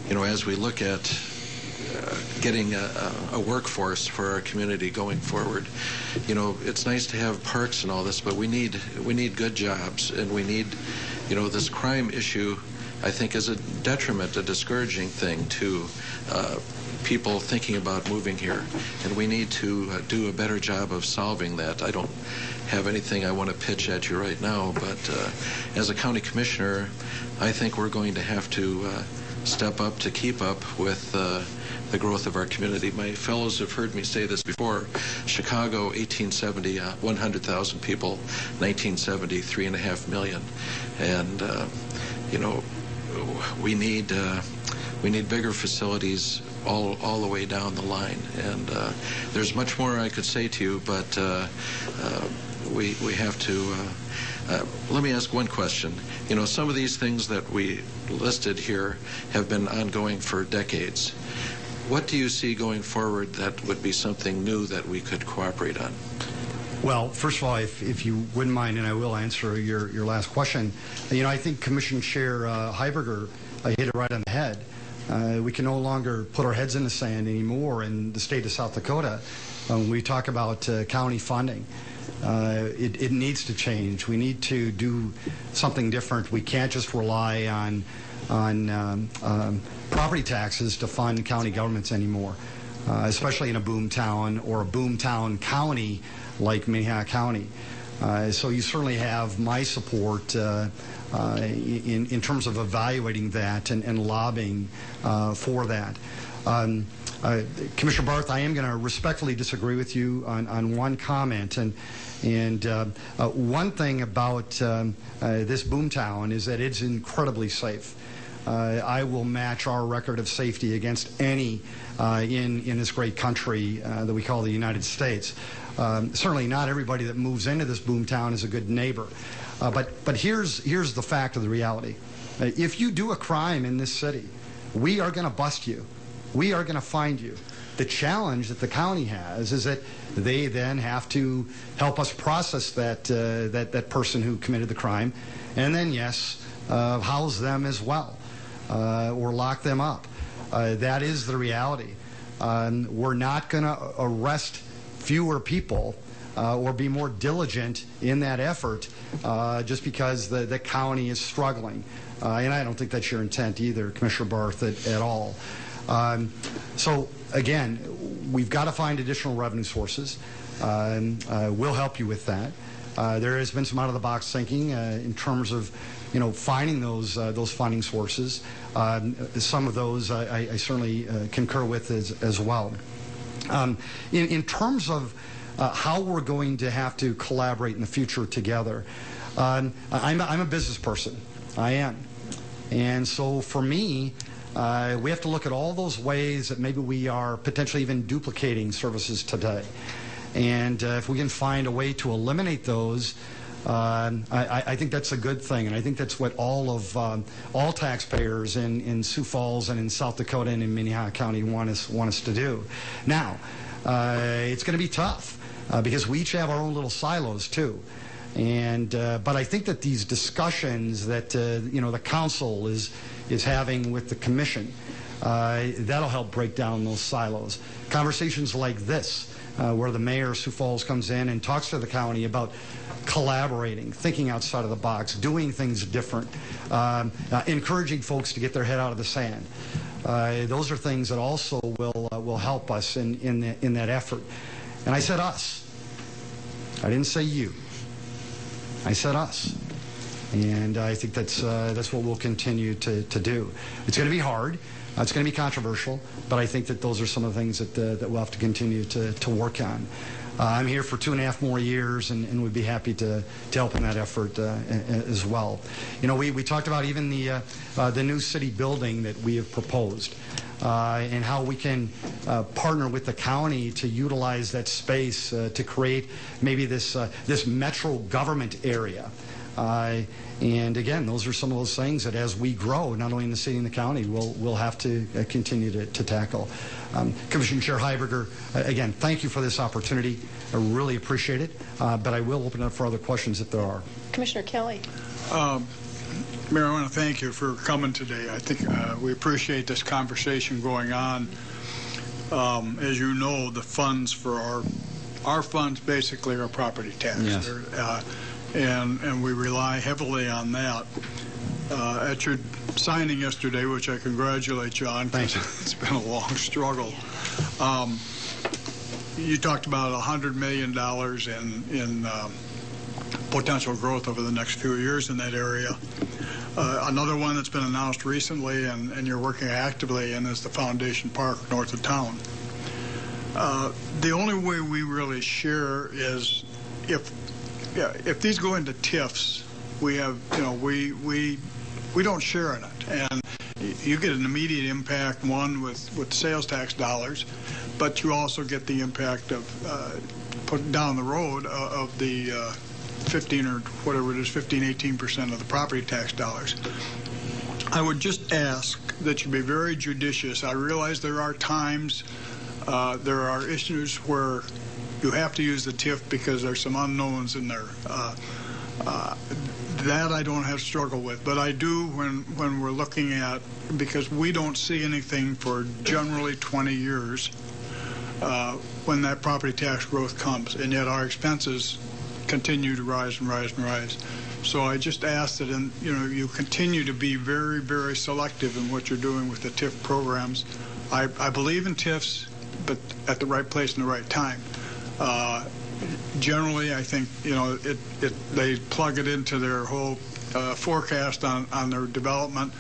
you know, as we look at getting a, a, workforce for our community going forward. You know, it's nice to have parks and all this, but we need we need good jobs, and we need, you know, this crime issue. I think is a detriment, a discouraging thing to uh, people thinking about moving here, and we need to uh, do a better job of solving that. I don't have anything I want to pitch at you right now, but uh, as a county commissioner, I think we're going to have to uh, step up to keep up with uh, the growth of our community. My fellows have heard me say this before. Chicago, 1870, uh, 100,000 people, 1970, three and a half million. And, uh, you know, we need, uh, we need bigger facilities all, all the way down the line. And uh, there's much more I could say to you, but uh, uh, we, we have to. Uh, let me ask one question. You know, some of these things that we listed here have been ongoing for decades. What do you see going forward that would be something new that we could cooperate on? Well, first of all, if, if you wouldn't mind, and I will answer your, your last question, you know, I think Commission Chair uh, Heiberger uh, hit it right on the head. Uh, we can no longer put our heads in the sand anymore in the state of South Dakota when we talk about uh, county funding. Uh, it, it needs to change. We need to do something different. We can't just rely on on um, um, property taxes to fund county governments anymore, uh, especially in a boom town or a boom town county like Minnehaha County. Uh, so you certainly have my support uh, uh in, in terms of evaluating that and, and lobbying uh, for that. Um, uh, Commissioner Barth, I am going to respectfully disagree with you on, on one comment. And, and one thing about um, this boomtown is that it's incredibly safe. Uh, I will match our record of safety against any uh, in, in this great country uh, that we call the United States. Um, certainly not everybody that moves into this boomtown is a good neighbor. Uh, but, but here's, here's the fact of the reality. Uh, if you do a crime in this city, we are going to bust you. We are going to find you. The challenge that the county has is that they then have to help us process that, uh, that, that person who committed the crime, and then, yes, house them as well uh, or lock them up. Uh, that is the reality. Um, we're not going to arrest fewer people uh, or be more diligent in that effort uh, just because the, the county is struggling. Uh, and I don't think that's your intent either, Commissioner Barth, at, at all. Um, so, again, we've got to find additional revenue sources. Um, uh, we'll help you with that. there has been some out-of-the-box thinking in terms of you know, finding those uh, those funding sources. Um, some of those I, I certainly uh, concur with as, as well. Um, in, in terms of uh, how we're going to have to collaborate in the future together, um, I'm, I'm a business person. I am. And so for me, uh, we have to look at all those ways that maybe we are potentially even duplicating services today. And uh, if we can find a way to eliminate those, um, I, I, think that's a good thing, and I think that's what all of um, all taxpayers in, in Sioux Falls and in South Dakota and in Minnehaha County want us want us to do. Now, uh, it's going to be tough uh, because we each have our own little silos too. And uh, but I think that these discussions that uh, you know the council is is having with the commission uh, that'll help break down those silos. Conversations like this, uh, where the mayor of Sioux Falls comes in and talks to the county about collaborating, thinking outside of the box, doing things different, um, uh, encouraging folks to get their head out of the sand. Uh, those are things that also will uh, will help us in in, the, in that effort. And I said us. I didn't say you. I said us. And I think that's, uh, that's what we'll continue to, to do. It's going to be hard. Uh, it's going to be controversial, but I think that those are some of the things that, uh, that we'll have to continue to, to work on. Uh, I'm here for two and a half more years and, and would be happy to, to help in that effort uh, as well. You know, we, we talked about even the, uh, the new city building that we have proposed and how we can partner with the county to utilize that space to create maybe this, this metro government area. Uh, and again, those are some of those things that as we grow, not only in the city and the county, we'll, we'll have to uh, continue to, to tackle. Um, Commissioner Chair Heiberger, uh, again, thank you for this opportunity. I really appreciate it, uh, but I will open it up for other questions if there are. Commissioner Kelly. Um, Mayor, I want to thank you for coming today. I think uh, we appreciate this conversation going on. Um, As you know, the funds for our, our funds basically are property tax. Yes. Uh, And, and we rely heavily on that. Uh, At your signing yesterday, which I congratulate you on, you. it's been a long struggle. Um, You talked about $100 million in, in um, potential growth over the next few years in that area. Uh, Another one that's been announced recently and, and you're working actively in is the Foundation Park north of town. Uh, The only way we really share is if, yeah, if these go into TIFs, we have, you know, we, we, we don't share in it. And you get an immediate impact, one with, with sales tax dollars, but you also get the impact of, uh, put down the road uh, of the uh, 15 or whatever it is, 15, 18 percent of the property tax dollars. I would just ask that you be very judicious. I realize there are times, uh, there are issues where you have to use the TIF because there's some unknowns in there. Uh, uh, that I don't have struggle with, but I do when when we're looking at because we don't see anything for generally 20 years uh, when that property tax growth comes, and yet our expenses continue to rise and rise and rise. So I just ask that, in, you know, you continue to be very, very selective in what you're doing with the TIF programs. I, I believe in TIFs, but at the right place and the right time. Uh, generally, I think, you know, it, it, they plug it into their whole uh, forecast on, on their development,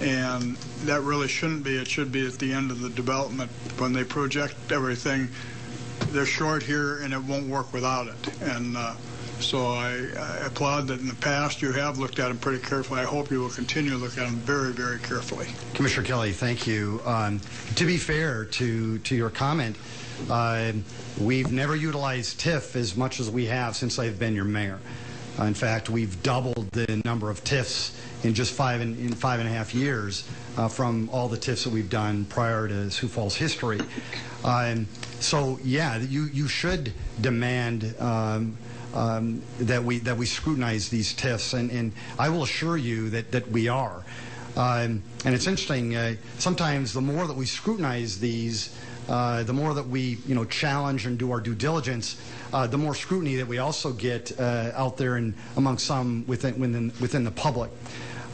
and that really shouldn't be. It should be at the end of the development when they project everything. They're short here, and it won't work without it. And uh, so I, I applaud that in the past you have looked at them pretty carefully. I hope you will continue to look at them very, very carefully. Commissioner Kelly, thank you. Um, to be fair to, to your comment, uh, we've never utilized TIF as much as we have since I've been your mayor. Uh, in fact, we've doubled the number of TIFs in just five and, in five and a half years uh, from all the TIFs that we've done prior to Sioux Falls history. Um, so, yeah, you, you should demand um, um, that we that we scrutinize these TIFs, and, and I will assure you that, that we are. Um, and it's interesting. Uh, sometimes the more that we scrutinize these, uh, the more that we you know challenge and do our due diligence, uh, the more scrutiny that we also get uh, out there and among some within within, within the public.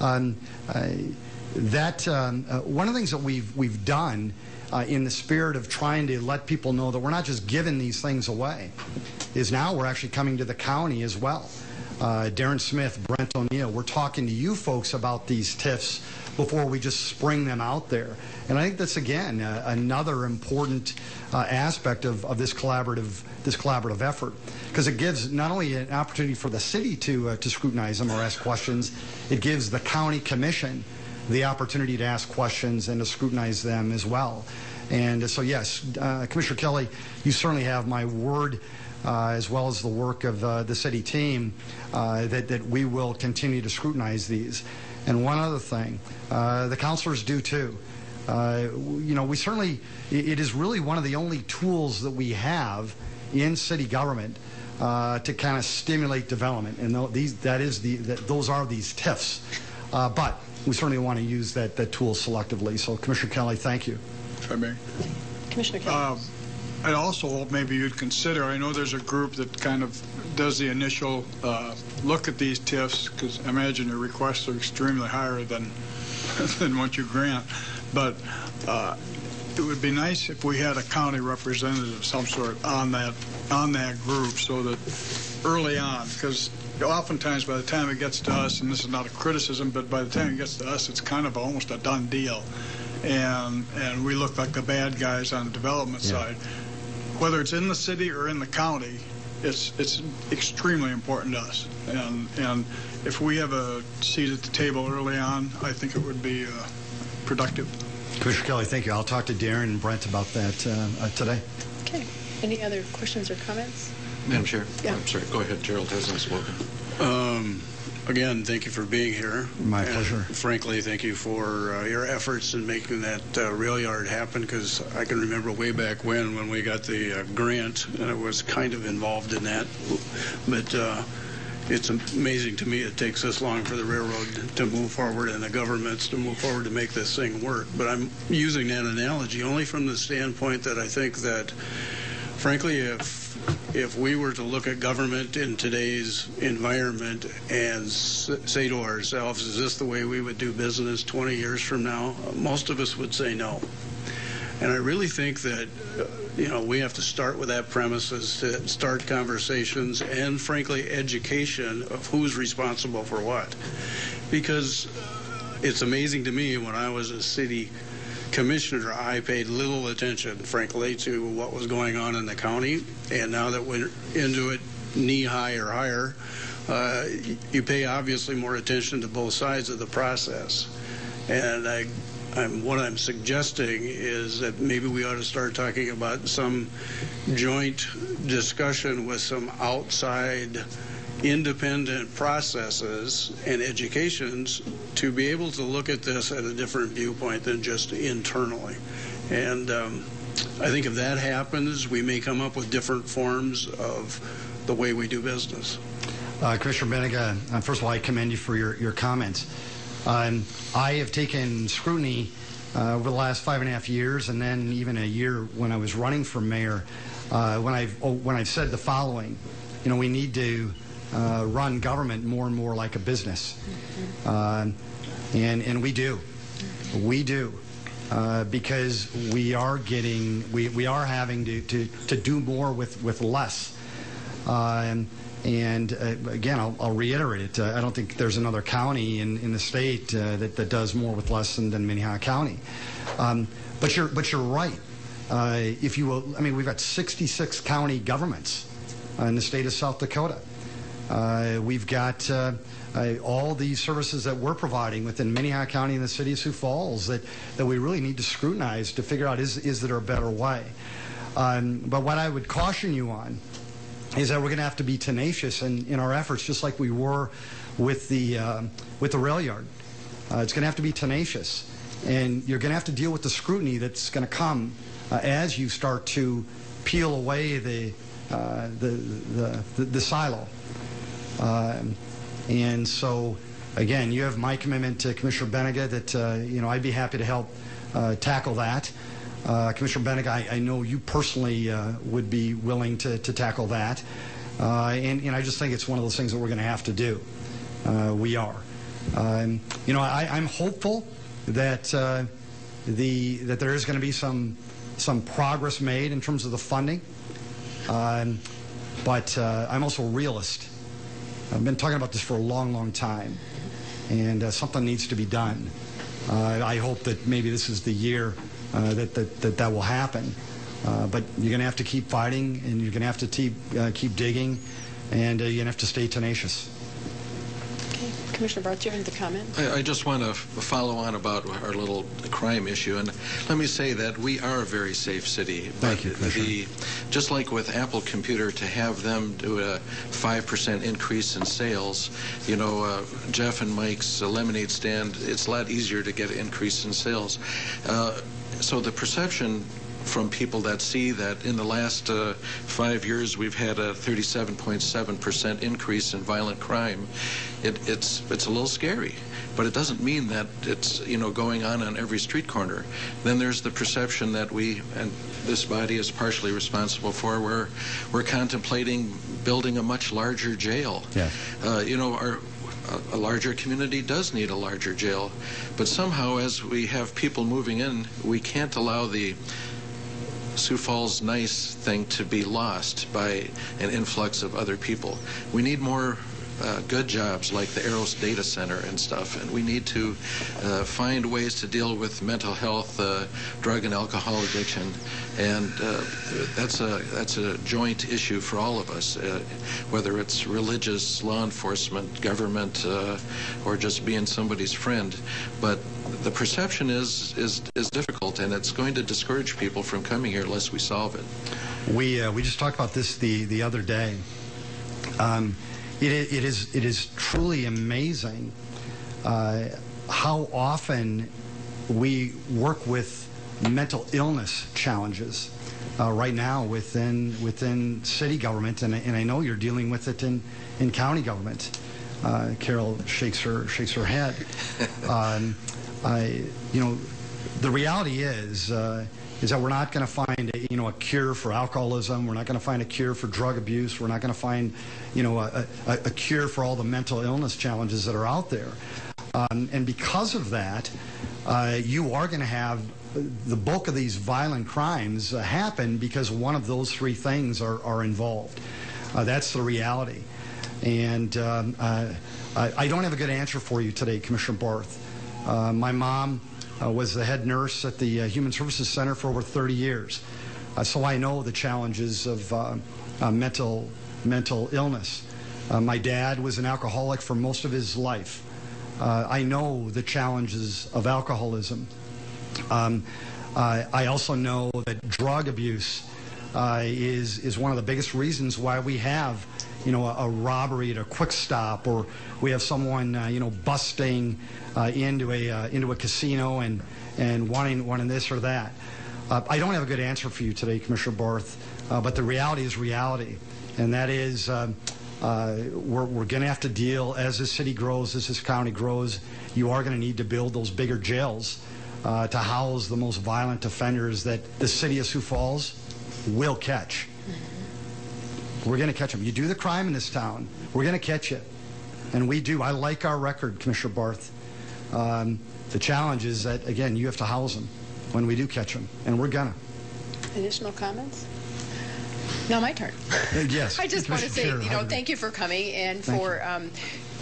Um, uh, that um, uh, one of the things that we've we've done uh, in the spirit of trying to let people know that we're not just giving these things away, is now we're actually coming to the county as well. Uh, Darren Smith, Brent O'Neill, we're talking to you folks about these TIFs before we just spring them out there. And I think that's again uh, another important uh, aspect of, of this collaborative this collaborative effort because it gives not only an opportunity for the city to uh, to scrutinize them or ask questions, it gives the county commission the opportunity to ask questions and to scrutinize them as well. And so, yes, uh, Commissioner Kelly, you certainly have my word, as well as the work of uh, the city team, uh, that, that we will continue to scrutinize these. And one other thing, uh, the councilors do too. Uh, you know, we certainly, it it is really one of the only tools that we have in city government uh, to kind of stimulate development. And these, that is the, that, those are these TIFs. Uh, but we certainly want to use that, that tool selectively. So, Commissioner Kelly, thank you. If I may. Commissioner Kelly. Uh, I'd also hope maybe you'd consider, I know there's a group that kind of does the initial uh, look at these TIFs, because I imagine your requests are extremely higher than, than what you grant. But uh, it would be nice if we had a county representative of some sort on that, on that group so that early on, because oftentimes by the time it gets to us, and this is not a criticism, but by the time it gets to us, it's kind of almost a done deal. And, and we look like the bad guys on the development Yeah. side. Whether it's in the city or in the county, it's, it's extremely important to us. And, and if we have a seat at the table early on, I think it would be uh, productive. Commissioner Kelly, thank you. I'll talk to Darren and Brent about that uh, uh, today. Okay. Any other questions or comments? Madam Chair? Yeah. I'm sorry, go ahead, Gerald hasn't spoken. Um, Again, thank you for being here. My And pleasure. Frankly, thank you for uh, your efforts in making that uh, rail yard happen, because I can remember way back when, when we got the uh, grant, and I was kind of involved in that. But uh, it's amazing to me it takes this long for the railroad to move forward and the governments to move forward to make this thing work. But I'm using that analogy only from the standpoint that I think that, frankly, if if we were to look at government in today's environment and say to ourselves, is this the way we would do business 20 years from now? Most of us would say no. And I really think that, uh, you know, we have to start with that premise is to start conversations and, frankly, education of who's responsible for what. Because uh, it's amazing to me when I was a city commissioner, I paid little attention, frankly, to what was going on in the county. And now that we're into it knee high or higher, uh, you pay obviously more attention to both sides of the process. And I, I'm, what I'm suggesting is that maybe we ought to start talking about some joint discussion with some outside independent processes and educations to be able to look at this at a different viewpoint than just internally. And um, I think if that happens, we may come up with different forms of the way we do business. Uh, Commissioner Beninga, uh, first of all, I commend you for your, your comments. Um, I have taken scrutiny uh, over the last five and a half years, and then even a year when I was running for mayor, uh, when I've oh, when I've said the following, you know, we need to uh, run government more and more like a business, Um and and we do, we do. Uh, because we are getting, we, we are having to, to, to do more with, with less. Um, and uh, again, I'll, I'll reiterate it. Uh, I don't think there's another county in, in the state uh, that, that does more with less than, than Minnehaha County. Um, but you're but you're right. Uh, if you will, I mean, we've got 66 county governments uh, in the state of South Dakota. Uh, we've got uh, uh, all these services that we're providing within Minnehaha County and the city of Sioux Falls that, that we really need to scrutinize to figure out is, is there a better way. Um, but what I would caution you on is that we're going to have to be tenacious in, in our efforts, just like we were with the, with the rail yard. Uh, it's going to have to be tenacious. And you're going to have to deal with the scrutiny that's going to come uh, as you start to peel away the, uh, the, the, the, the silo. Um, and so, again, you have my commitment to Commissioner Beninga that, uh, you know, I'd be happy to help uh, tackle that. Uh, Commissioner Beninga, I, I know you personally uh, would be willing to, to tackle that. Uh, and, and I just think it's one of those things that we're going to have to do. Uh, we are. Um, you know, I, I'm hopeful that the that there is going to be some some progress made in terms of the funding. Um, but I'm also a realist. I've been talking about this for a long, long time, and uh, something needs to be done. Uh, I hope that maybe this is the year uh, that, that, that that will happen. Uh, but you're going to have to keep fighting, and you're going to have to keep, uh, keep digging, and uh, you're going to have to stay tenacious. Okay. Commissioner Barth, do you have the comment? I, I just want to follow on about our little crime issue, and let me say that we are a very safe city. Thank you, Commissioner. the, just like with Apple Computer, to have them do a 5% increase in sales, you know, uh, Jeff and Mike's uh, lemonade stand, it's a lot easier to get an increase in sales. Uh, so the perception from people that see that in the last uh, five years we've had a 37.7% increase in violent crime, it, it's it's a little scary. But it doesn't mean that it's you know going on on every street corner. Then there's the perception that we and this body is partially responsible for. We're we're contemplating building a much larger jail. Yes. Uh, you know our a larger community does need a larger jail, but somehow as we have people moving in, we can't allow the Sioux Falls nice thing to be lost by an influx of other people. We need more uh, good jobs like the Eros Data Center and stuff, and we need to uh, find ways to deal with mental health, uh, drug and alcohol addiction, and uh, that's a that's a joint issue for all of us, uh, whether it's religious, law enforcement, government, uh, or just being somebody's friend. But the perception is is is difficult, and it's going to discourage people from coming here unless we solve it. We we just talked about this the the other day. Um, it, i- it is it is truly amazing uh, how often we work with mental illness challenges uh, right now within within city government, and, I- and I know you're dealing with it in in county government. Uh, Carol shakes her shakes her head. Um, I, you know, the reality is uh, is that we're not going to find a, you know a cure for alcoholism. We're not going to find a cure for drug abuse. We're not going to find you know a, a, a cure for all the mental illness challenges that are out there. Um, and because of that, uh, you are going to have the bulk of these violent crimes uh, happen because one of those three things are, are involved. Uh, that's the reality. And um, uh, I, I don't have a good answer for you today, Commissioner Barth. Uh, my mom was the head nurse at the uh, Human Services Center for over 30 years. Uh, so I know the challenges of uh, uh, mental, mental illness. Uh, my dad was an alcoholic for most of his life. Uh, I know the challenges of alcoholism. Um, uh, I also know that drug abuse uh, is is one of the biggest reasons why we have, you know, a, a robbery at a quick stop, or we have someone, uh, you know, busting uh, into a uh, into a casino and and wanting wanting this or that. Uh, I don't have a good answer for you today, Commissioner Barth, uh, but the reality is reality, and that is. Um, uh, we're we're going to have to deal as this city grows, as this county grows. You are going to need to build those bigger jails to house the most violent offenders that the city of Sioux Falls will catch. We're going to catch them. You do the crime in this town, we're going to catch it. And we do. I like our record, Commissioner Barth. Um, the challenge is that, again, you have to house them when we do catch them, and we're going to. Additional comments? No, my turn. Yes. I just want to say, you know, thank you for coming and Thank for um,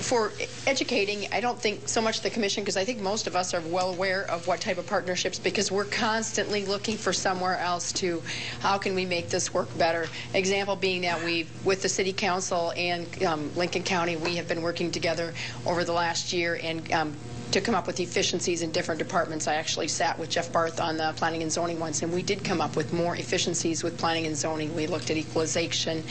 for educating. I don't think so much the commission because I think most of us are well aware of what type of partnerships because we're constantly looking for somewhere else to how can we make this work better. Example being that we, with the city council and um, Lincoln County, we have been working together over the last year and. Um, to come up with efficiencies in different departments. I actually sat with Jeff Barth on the planning and zoning once, and we did come up with more efficiencies with planning and zoning. We looked at equalization,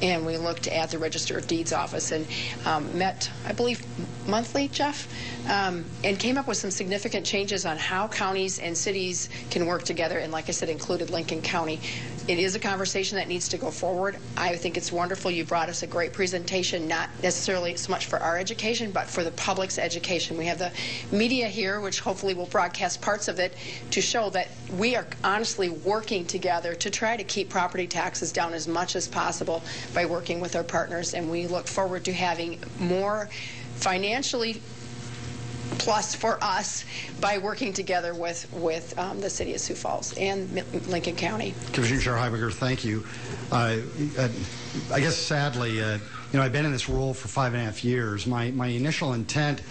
and we looked at the Register of Deeds office, and um, met, I believe, monthly, Jeff, um, and came up with some significant changes on how counties and cities can work together, and like I said, included Lincoln County. It is a conversation that needs to go forward. I think it's wonderful. You brought us a great presentation, not necessarily so much for our education, but for the public's education. We have the media here, which hopefully will broadcast parts of it to show that we are honestly working together to try to keep property taxes down as much as possible by working with our partners. And we look forward to having more financially plus for us by working together with, with um, the city of Sioux Falls and Lincoln County. Commissioner Chair Heiberger, thank you. Uh, uh, I guess sadly, uh, you know, I've been in this role for five and a half years. My, my initial intent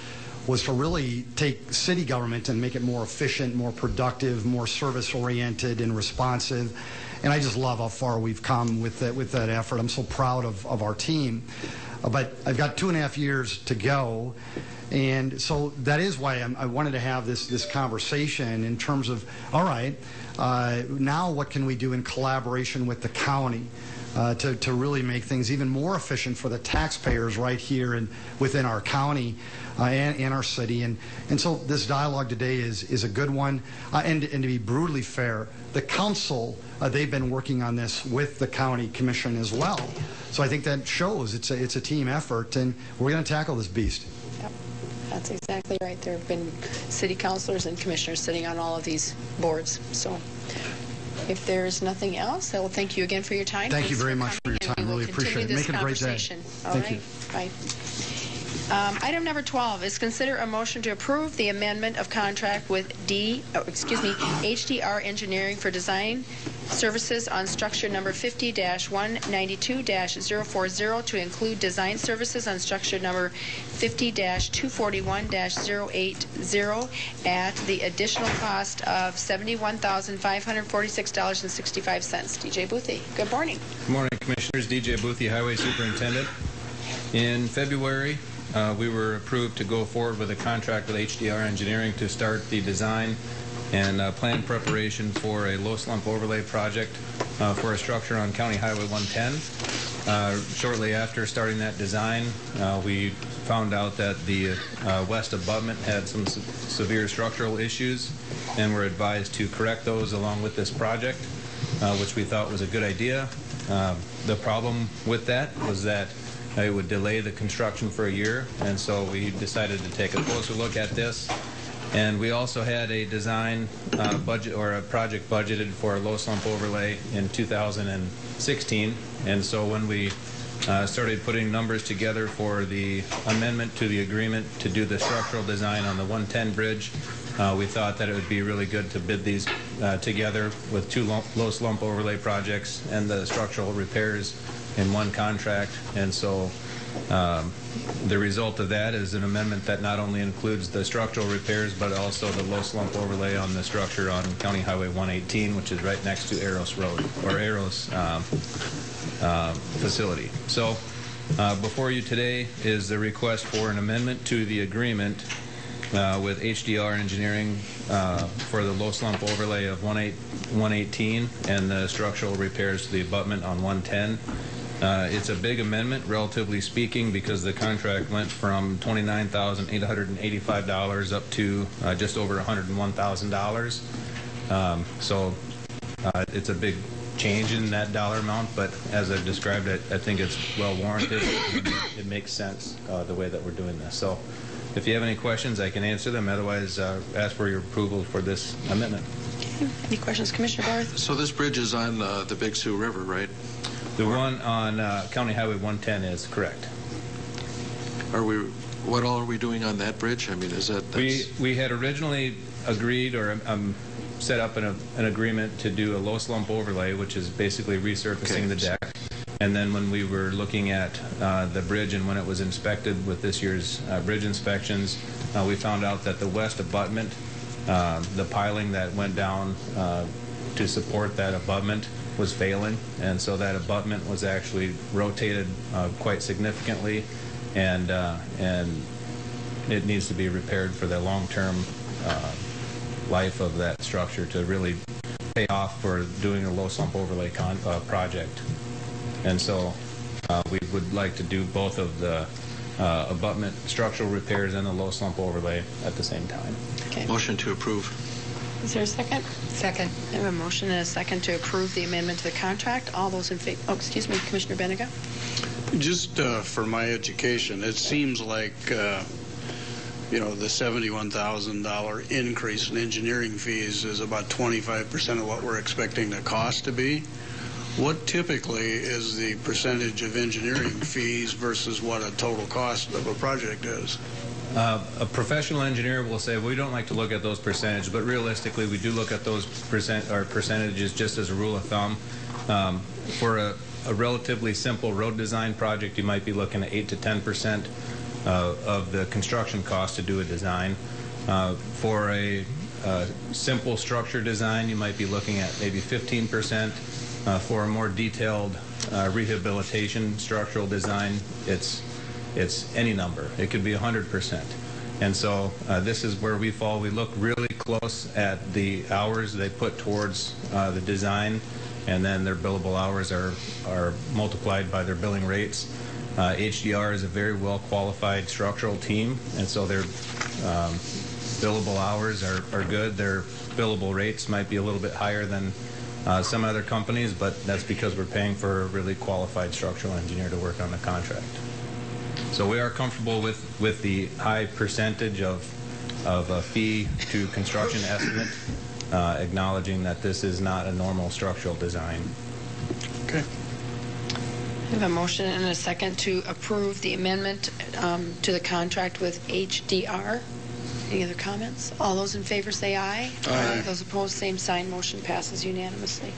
was to really take city government and make it more efficient, more productive, more service-oriented and responsive. And I just love how far we've come with that, with that effort. I'm so proud of, of our team. Uh, but I've got two and a half years to go. And so that is why I'm, I wanted to have this, this conversation in terms of, all right, uh, now what can we do in collaboration with the county uh, to, to really make things even more efficient for the taxpayers right here and within our county uh, and, and our city. And, and so this dialogue today is, is a good one. Uh, and, and to be brutally fair, the council, uh, they've been working on this with the county commission as well. So I think that shows it's a, it's a team effort, and we're going to tackle this beast. Yep, that's exactly right. There have been city councilors and commissioners sitting on all of these boards. So if there's nothing else, I will thank you again for your time. Thank you Thanks very much for your time. Really appreciate it. Make it a great day. All Thank right, you. Bye. Um, Item number 12 is consider a motion to approve the amendment of contract with D, oh, excuse me, HDR Engineering for design services on structure number 50-192-040 to include design services on structure number 50-241-080 at the additional cost of $71,546.65. DJ Buthe, good morning. Good morning, Commissioners. DJ Buthe, Highway Superintendent. In February, uh, we were approved to go forward with a contract with HDR Engineering to start the design and uh, plan preparation for a low slump overlay project uh, for a structure on County Highway 110. Uh, shortly after starting that design, uh, we found out that the uh, west abutment had some se- severe structural issues and were advised to correct those along with this project, uh, which we thought was a good idea. The problem with that was that it would delay the construction for a year, and so we decided to take a closer look at this. And we also had a design uh, budget or a project budgeted for a low slump overlay in 2016. And so when we uh, started putting numbers together for the amendment to the agreement to do the structural design on the 110 bridge, uh, we thought that it would be really good to bid these uh, together with two lo- low slump overlay projects and the structural repairs in one contract. And so um, the result of that is an amendment that not only includes the structural repairs, but also the low slump overlay on the structure on County Highway 118, which is right next to Eros Road, or Eros um, uh, facility. So uh, before you today is the request for an amendment to the agreement uh, with HDR Engineering uh, for the low slump overlay of 18 118 and the structural repairs to the abutment on 110. Uh, It's a big amendment, relatively speaking, because the contract went from $29,885 up to uh, just over $101,000. Um, So uh, it's a big change in that dollar amount, but as I've described it, I think it's well warranted. It makes sense, uh, the way that we're doing this. So if you have any questions, I can answer them. Otherwise, uh, ask for your approval for this amendment. Any questions, Commissioner Barth? So this bridge is on uh, the Big Sioux River, right? The one on uh, County Highway 110 is correct. Are we, what all are we doing on that bridge? I mean, is that, We, we had originally agreed or um, set up an, an agreement to do a low slump overlay, which is basically resurfacing Okay. the deck. And then when we were looking at uh, the bridge and when it was inspected with this year's uh, bridge inspections, uh, we found out that the west abutment, uh, the piling that went down uh, to support that abutment was failing. And so that abutment was actually rotated uh, quite significantly. And, uh, and it needs to be repaired for the long-term uh, life of that structure to really pay off for doing a low slump overlay con- uh, project. And so uh, we would like to do both of the uh, abutment structural repairs and the low slump overlay at the same time. Okay. motion to approve. Is there a second? Second. I have a motion and a second to approve the amendment to the contract. All those in favor, oh, excuse me, Commissioner Beninga? Just uh, for my education, it seems like, uh, you know, the $71,000 increase in engineering fees is about 25% of what we're expecting the cost to be. What typically is the percentage of engineering fees versus what a total cost of a project is? Uh, A professional engineer will say, we don't like to look at those percentages, but realistically, we do look at those percent, or percentages just as a rule of thumb. Um, For a a relatively simple road design project, you might be looking at 8 to 10 percent uh, of the construction cost to do a design. Uh, For a uh, simple structure design, you might be looking at maybe 15 percent. Uh, For a more detailed uh, rehabilitation structural design, it's it's any number. It could be 100%. And so uh, this is where we fall. We look really close at the hours they put towards uh, the design, and then their billable hours are, are multiplied by their billing rates. Uh, HDR is a very well-qualified structural team, and so their um, billable hours are, are good. Their billable rates might be a little bit higher than uh, some other companies, but that's because we're paying for a really qualified structural engineer to work on the contract. So we are comfortable with, with the high percentage of, of a fee to construction estimate, uh, acknowledging that this is not a normal structural design. Okay. I have a motion and a second to approve the amendment um, to the contract with HDR. Any other comments? All those in favor say aye. Aye. Those opposed, same sign. Motion passes unanimously.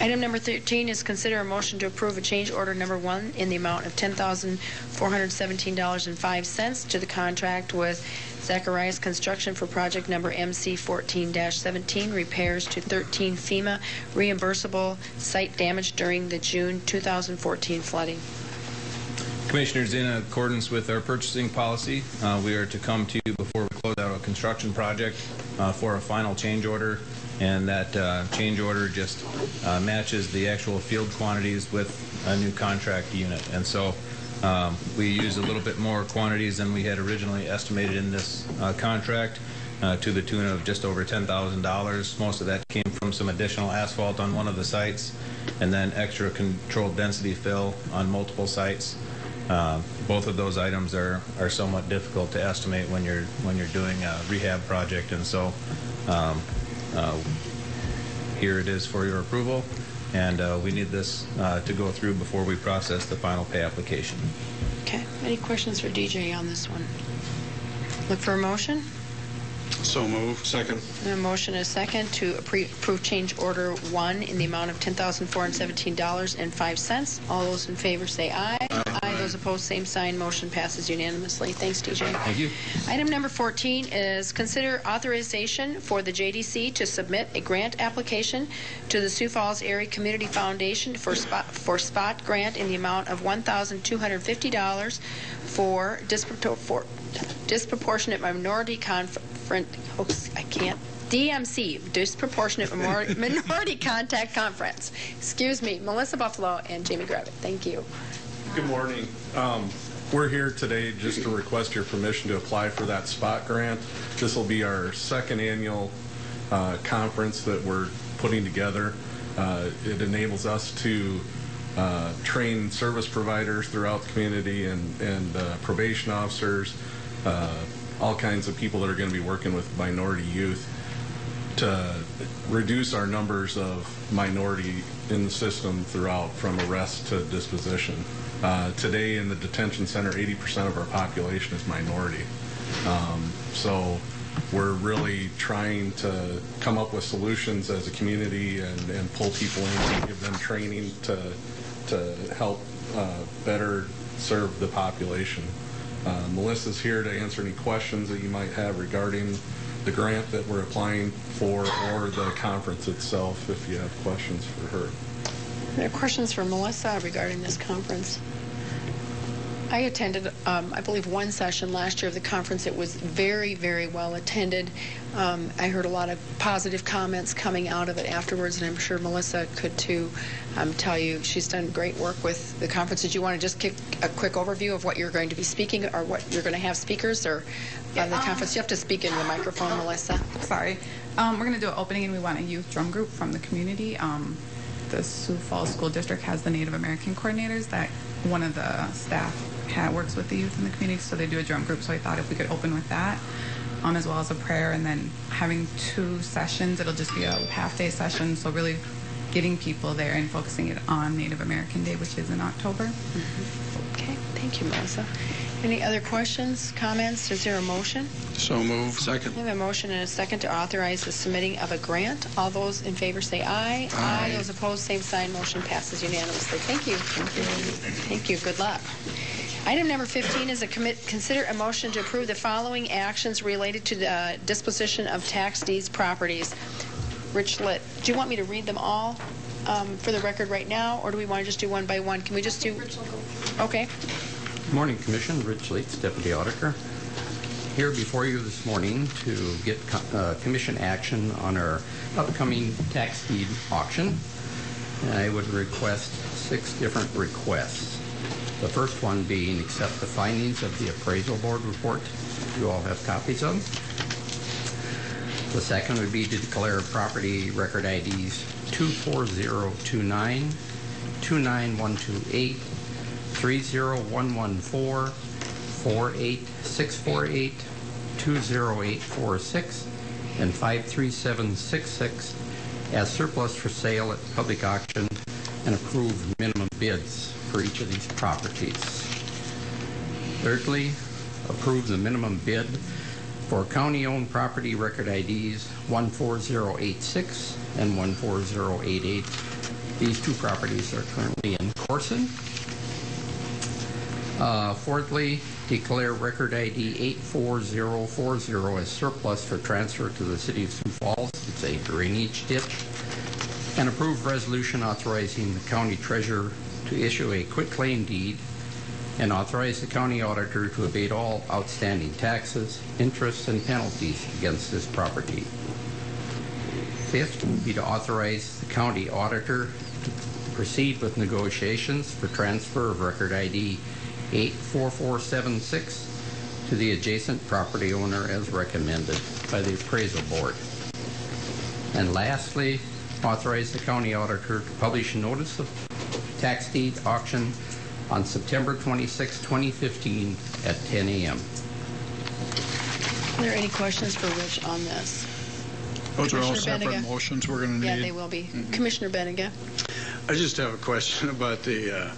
Item number 13 is consider a motion to approve a change order number one in the amount of $10,417.05 to the contract with Zacharias Construction for project number MC 14-17, repairs to 13 FEMA reimbursable site damage during the June 2014 flooding. Commissioners, in accordance with our purchasing policy, uh, we are to come to you before we close out a construction project uh, for a final change order, and that uh, change order just uh, matches the actual field quantities with a new contract unit. And so um, we use a little bit more quantities than we had originally estimated in this uh, contract, uh, to the tune of just over $10,000. Most of that came from some additional asphalt on one of the sites, and then extra controlled density fill on multiple sites. Uh, Both of those items are, are somewhat difficult to estimate when you're, when you're doing a rehab project, and so um, uh, here it is for your approval, and uh, we need this uh, to go through before we process the final pay application. Okay, any questions for DJ on this one? Look for a motion? So move. Second. A motion and a second to approve change order one in the amount of $10,417.05. All those in favor say aye. Aye. Those opposed, same sign. Motion passes unanimously. Thanks, DJ. Thank you. Item number 14 is consider authorization for the JDC to submit a grant application to the Sioux Falls Area Community Foundation for spot, for spot grant in the amount of $1,250 for dispropor- for disproportionate minority confront, oops, I can't, DMC, disproportionate minority contact conference. Excuse me, Melissa Buffalo and Jamie Gravitt. Thank you. Good morning. Um, We're here today just to request your permission to apply for that spot grant. This will be our second annual uh, conference that we're putting together. Uh, It enables us to uh, train service providers throughout the community and and uh, probation officers, uh, all kinds of people that are going to be working with minority youth to reduce our numbers of minority in the system throughout from arrest to disposition. Uh, today in the detention center, 80% of our population is minority. Um, so we're really trying to come up with solutions as a community and, and pull people in and give them training to, to help uh, better serve the population. Uh, Melissa's here to answer any questions that you might have regarding the grant that we're applying for or the conference itself, if you have questions for her. There are questions for Melissa regarding this conference. I attended, um, I believe, one session last year of the conference. It was very, very well attended. Um, I heard a lot of positive comments coming out of it afterwards, and I'm sure Melissa could too um, tell you she's done great work with the conference. Did you want to just give a quick overview of what you're going to be speaking or what you're going to have speakers or on the conference? You have to speak into the microphone, Melissa. Sorry. Um, we're going to do an opening, and we want a youth drum group from the community. The Sioux Falls School District has the Native American coordinators that one of the staff works with the youth in the community, so they do a drum group. So I thought if we could open with that, um, as well as a prayer, and then having two sessions, it'll just be a half-day session. So really getting people there and focusing it on Native American Day, which is in October. Okay, thank you, Melissa. Any other questions, comments? Is there a motion? So move. Second. I have a motion and a second to authorize the submitting of a grant. All those in favor say aye. Aye. Those opposed, same sign. Motion passes unanimously. Thank you. Thank you. Thank you. Good luck. Item number 15 is a commit, consider a motion to approve the following actions related to the uh, disposition of tax deeds properties. Rich Litt, do you want me to read them all um, for the record right now, or do we want to just do one by one? Can we just do? Okay. Morning, Commission. Rich Leeds, Deputy Auditor. Here before you this morning to get co- uh, Commission action on our upcoming tax deed auction. And I would request six different requests. The first one being accept the findings of the appraisal board report you all have copies of. Them. The second would be to declare property record IDs 24029, 29128, 30114, 48648, 20846, and 53766 as surplus for sale at public auction and approve minimum bids for each of these properties. Thirdly, approve the minimum bid for county-owned property record IDs 14086 and 14088. These two properties are currently in Corson. Uh, Fourthly, declare record ID 84040 as surplus for transfer to the city of Sioux Falls. It's a drainage ditch. And approve resolution authorizing the county treasurer to issue a quitclaim deed and authorize the county auditor to abate all outstanding taxes, interests, and penalties against this property. Fifth would be to authorize the county auditor to proceed with negotiations for transfer of record ID 84476 to the adjacent property owner as recommended by the appraisal board. And lastly, authorize the county auditor to publish a notice of tax deed auction on September 26, 2015 at 10 a.m. Are there any questions for Rich on this? Those are all separate Beninga. motions we're going to need. Yeah, need. they will be. Commissioner Beninga? I just have a question about the, uh,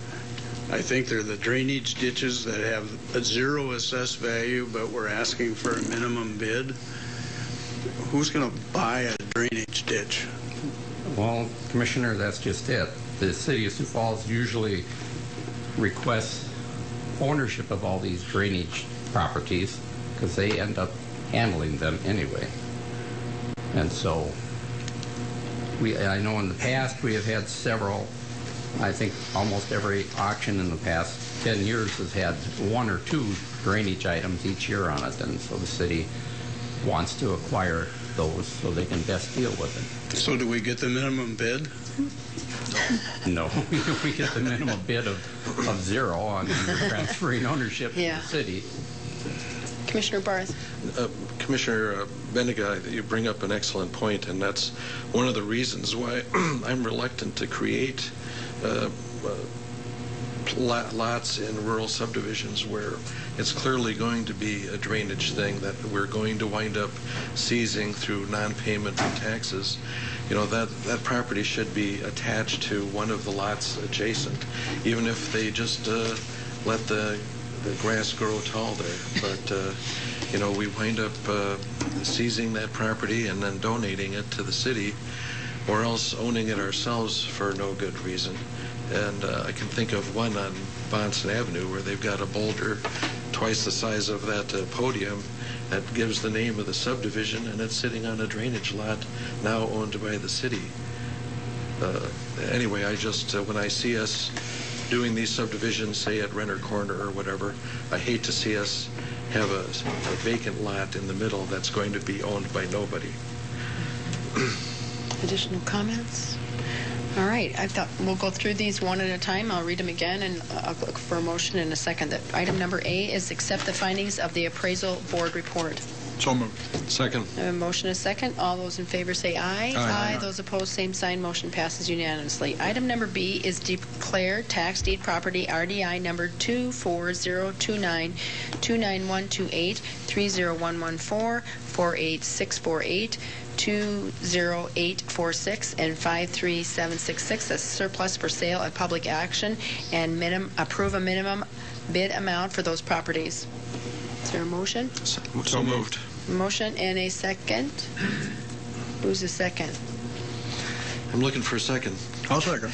I think they're the drainage ditches that have a zero assessed value, but we're asking for a minimum bid. Who's going to buy a drainage ditch? Well, Commissioner, that's just it. The city of Sioux Falls usually requests ownership of all these drainage properties because they end up handling them anyway. And so, we, I know in the past we have had several, I think almost every auction in the past 10 years has had one or two drainage items each year on it. And so the city wants to acquire those so they can best deal with it. So do we get the minimum bid? No, No. we get the minimum bid of, of zero on transferring ownership to Yeah. the city. Commissioner Barth? Uh, Commissioner uh, Beninga, you bring up an excellent point, and that's one of the reasons why I'm reluctant to create pl- lots in rural subdivisions where it's clearly going to be a drainage thing that we're going to wind up seizing through non-payment of taxes. You know, that, that property should be attached to one of the lots adjacent, even if they just uh, let the the grass grow tall there. But, uh, you know, we wind up uh, seizing that property and then donating it to the city or else owning it ourselves for no good reason. And uh, I can think of one on Bonson Avenue where they've got a boulder twice the size of that uh, podium that gives the name of the subdivision and it's sitting on a drainage lot now owned by the city. Uh, anyway, I just, uh, when I see us doing these subdivisions, say at Renner Corner or whatever, I hate to see us have a, a vacant lot in the middle that's going to be owned by nobody. Additional comments? All right, I thought we'll go through these one at a time. I'll read them again, and uh, I'll look for a motion in a second. That Item number A is accept the findings of the appraisal board report. So moved. Second. I have a motion and a second. All those in favor say aye. Aye. Those opposed, same sign. Motion passes unanimously. Item number B is declare tax deed property RDI number 24029 29128 30114 48648 20846 and 53766 as surplus for sale at public action and minim, approve a minimum bid amount for those properties. Is there a motion? So moved. Motion and a second. Who's the second? I'm looking for a second. I'll second.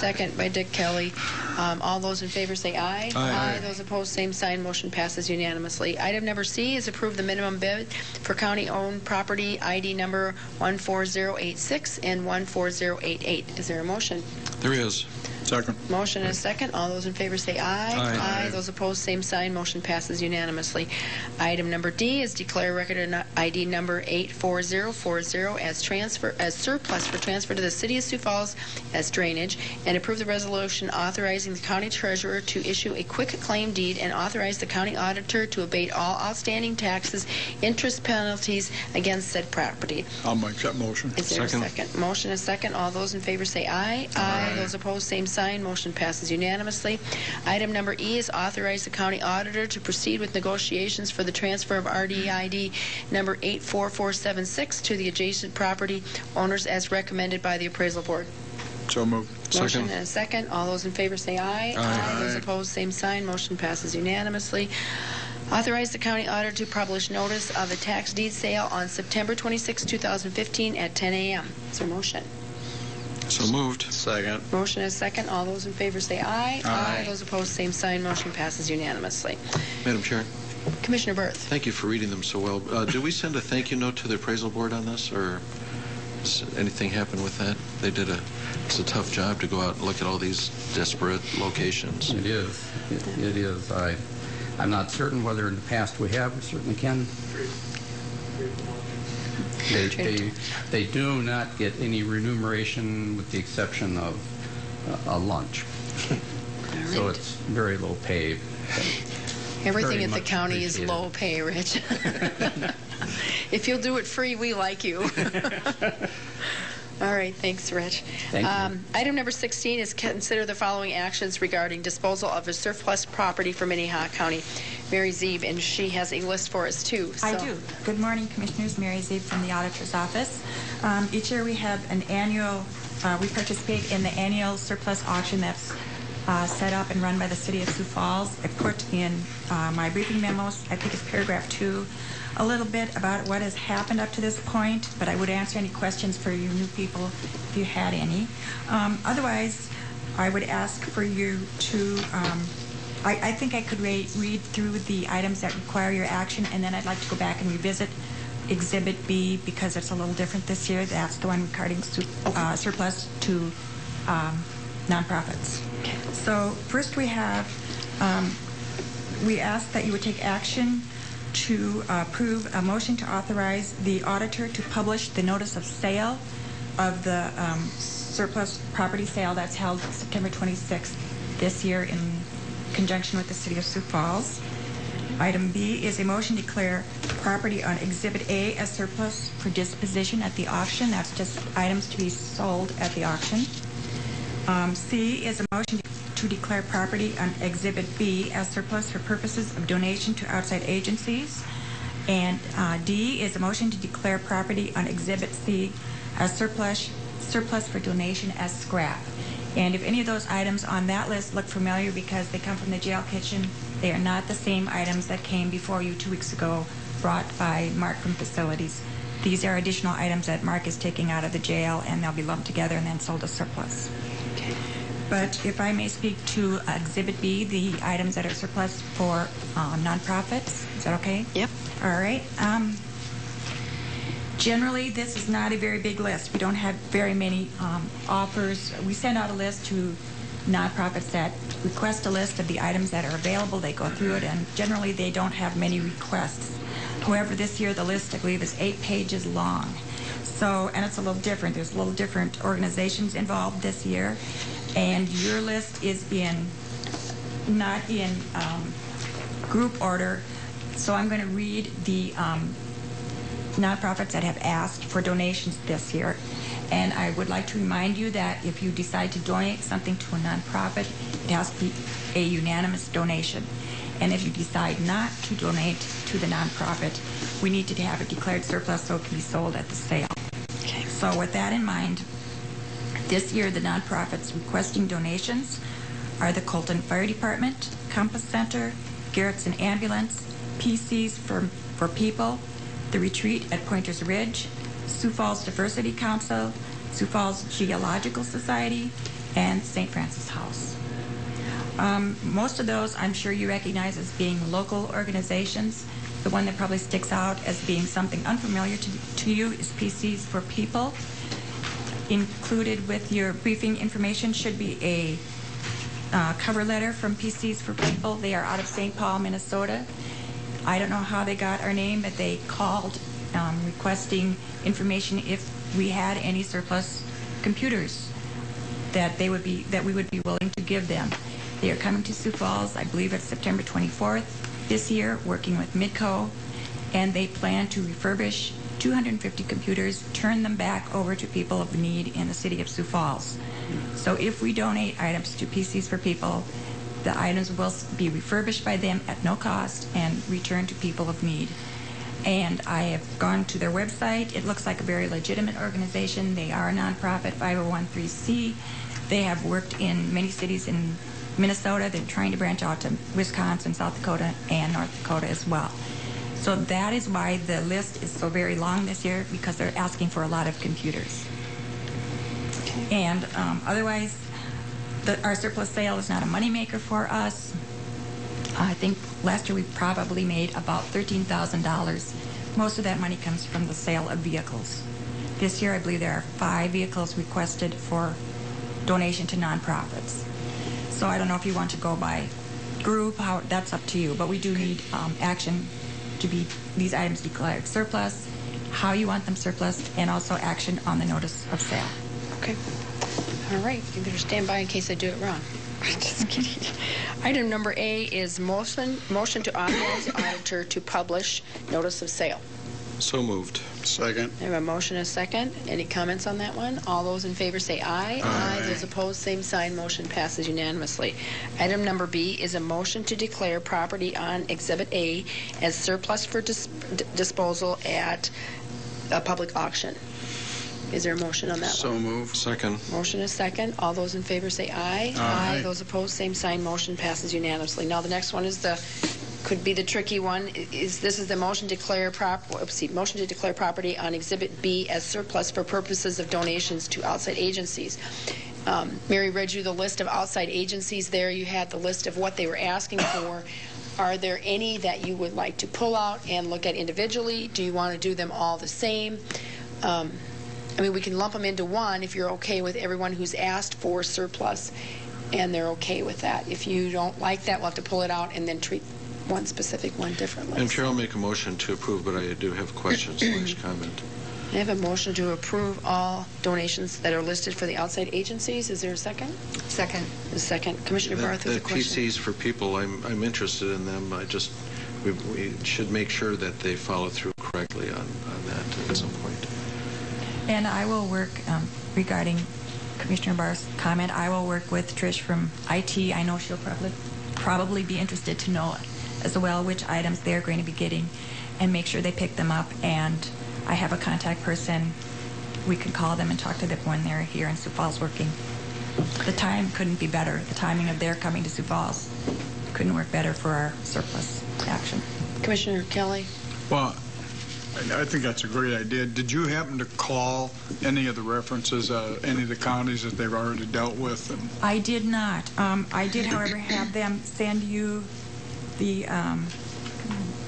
Second by Dick Kelly. Um, All those in favor say aye. Aye. Those opposed, same sign. Motion passes unanimously. Item number C is approve the minimum bid for county-owned property ID number 14086 and 14088. Is there a motion? There is. Second. Motion and a second. All those in favor say aye. Aye. Those opposed, same sign. Motion passes unanimously. Item number D is declare record ID number 84040 as transfer, as surplus for transfer to the city of Sioux Falls as drainage, and approve the resolution authorizing the county treasurer to issue a quick claim deed and authorize the county auditor to abate all outstanding taxes, interest penalties against said property. I'll make that motion. Is there Second. a second? Motion is second. All those in favor say aye. Aye. Those opposed, same sign. Motion passes unanimously. Item number E is authorize the county auditor to proceed with negotiations for the transfer of RDID number 84476 to the adjacent property owners as recommended by the appraisal board. So moved. Motion and a second. All those in favor say aye. Aye. Those Aye. opposed, same sign. Motion passes unanimously. Authorize the county auditor to publish notice of a tax deed sale on September 26, 2015 at 10 a.m. Is there a motion? So moved. Second. Motion is second. All those in favor say aye. Aye. Those opposed, same sign. Motion passes unanimously. Madam Chair, Commissioner Barth. thank you for reading them so well. Uh, Do we send a thank you note to the appraisal board on this, or does anything happen with that? They did a, it's a tough job to go out and look at all these disparate locations. It is. It it is. I, I'm not certain whether in the past we have, we certainly can. They, they, they do not get any remuneration with the exception of uh, a lunch. So right. it's very low pay. Everything Very at the much county is appreciated. low pay, Rich. If you'll do it free, we like you. All right, thanks, Rich. Thank you. Um, Item number 16 is consider the following actions regarding disposal of a surplus property for Minnehaha County. Mary Zeeb, and she has a list for us, too. I do. Good morning, Commissioners. Mary Zeeb from the Auditor's Office. Um, Each year we have an annual, uh, we participate in the annual surplus auction that's uh, set up and run by the City of Sioux Falls. I put in uh, my briefing memos, I think it's paragraph two, a little bit about what has happened up to this point, but I would answer any questions for you new people if you had any. Um, Otherwise, I would ask for you to um, I, I think I could re- read through the items that require your action, and then I'd like to go back and revisit Exhibit B because it's a little different this year. That's the one regarding su- uh, surplus to um, nonprofits. So first we have, um, we ask that you would take action to uh, approve a motion to authorize the auditor to publish the notice of sale of the um, surplus property sale that's held September 26th this year in conjunction with the City of Sioux Falls. Item B is a motion to declare property on Exhibit A as surplus for disposition at the auction. That's just items to be sold at the auction. Um, C is a motion to declare property on Exhibit B as surplus for purposes of donation to outside agencies. And uh, D is a motion to declare property on Exhibit C as surplus, surplus for donation as scrap. And if any of those items on that list look familiar because they come from the jail kitchen, they are not the same items that came before you two weeks ago brought by Mark from Facilities. These are additional items that Mark is taking out of the jail, and they'll be lumped together and then sold as surplus. But if I may speak to Exhibit B, the items that are surplus for uh, nonprofits, is that okay? Yep. All right. Um, Generally, this is not a very big list. We don't have very many um, offers. We send out a list to nonprofits that request a list of the items that are available. They go through it, and generally, they don't have many requests. However, this year, the list, I believe, is eight pages long. So, and it's a little different. There's a little different organizations involved this year, and your list is in, not in um, group order. So I'm going to read the um, nonprofits that have asked for donations this year. And I would like to remind you that if you decide to donate something to a nonprofit, it has to be a unanimous donation. And if you decide not to donate to the nonprofit, we need to have it declared surplus so it can be sold at the sale. Okay. So with that in mind, this year the nonprofits requesting donations are the Colton Fire Department, Compass Center, Garretson Ambulance, PCs for, for People, the Retreat at Pointers Ridge, Sioux Falls Diversity Council, Sioux Falls Geological Society, and St. Francis House. Um, most of those I'm sure you recognize as being local organizations. The one that probably sticks out as being something unfamiliar to, to you is PCs for People. Included with your briefing information should be a uh, cover letter from PCs for People. They are out of St. Paul, Minnesota. I don't know how they got our name, but they called um, requesting information if we had any surplus computers that they would be that we would be willing to give them. They are coming to Sioux Falls, I believe it's September 24th this year, working with Midco, and they plan to refurbish 250 computers, turn them back over to people of need in the city of Sioux Falls. So if we donate items to PCs for People, the items will be refurbished by them at no cost and returned to people of need. and I have gone to their website. It looks like a very legitimate organization. They are a nonprofit 501c. They have worked in many cities in Minnesota. They're trying to branch out to Wisconsin, South Dakota, and North Dakota as well. So that is why the list is so very long this year because they're asking for a lot of computers. And um, otherwise, the, our surplus sale is not a moneymaker for us. I think last year we probably made about $13,000. Most of that money comes from the sale of vehicles. This year, I believe there are five vehicles requested for donation to nonprofits. So I don't know if you want to go by group, how, that's up to you, but we do need um, action to be these items declared surplus, how you want them surplus, and also action on the notice of sale. Okay. All right. You better stand by in case I do it wrong. Just kidding. Item number A is motion, motion to authorize the auditor to publish notice of sale. So moved. Second. I have a motion and a second. Any comments on that one? All those in favor say aye. Aye. Those opposed, same sign. Motion passes unanimously. Item number B is a motion to declare property on Exhibit A as surplus for dis- d- disposal at a public auction. Is there a motion on that So one? moved. Second. Motion is second. All those in favor say aye. Aye. Those opposed, same sign. Motion passes unanimously. Now, the next one is the, could be the tricky one, I- is, this is the motion to declare prop, oopsie, motion to declare property on Exhibit B as surplus for purposes of donations to outside agencies. Um, Mary read you the list of outside agencies there. You had the list of what they were asking for. Are there any that you would like to pull out and look at individually? Do you want to do them all the same? Um, I mean, we can lump them into one if you're okay with everyone who's asked for surplus, and they're okay with that. If you don't like that, we'll have to pull it out and then treat one specific one differently. Madam Chair, I'll make a motion to approve, but I do have questions slash comment. I have a motion to approve all donations that are listed for the outside agencies. Is there a second? Second. A second. Commissioner The Barth with a the question. PCs for people, I'm, I'm interested in them. I just, we, we should make sure that they follow through correctly on, on that at some point. And I will work um, regarding Commissioner Barth's comment. I will work with Trish from IT. I know she'll probably probably be interested to know as well which items they're going to be getting, and make sure they pick them up. And I have a contact person. We can call them and talk to them when they're here in Sioux Falls working. The time couldn't be better. The timing of their coming to Sioux Falls couldn't work better for our surplus action. Commissioner Kelly? Well, I I think that's a great idea. Did you happen to call any of the references, uh, any of the counties that they've already dealt with? And I did not. Um, I did, however, have them send you the um,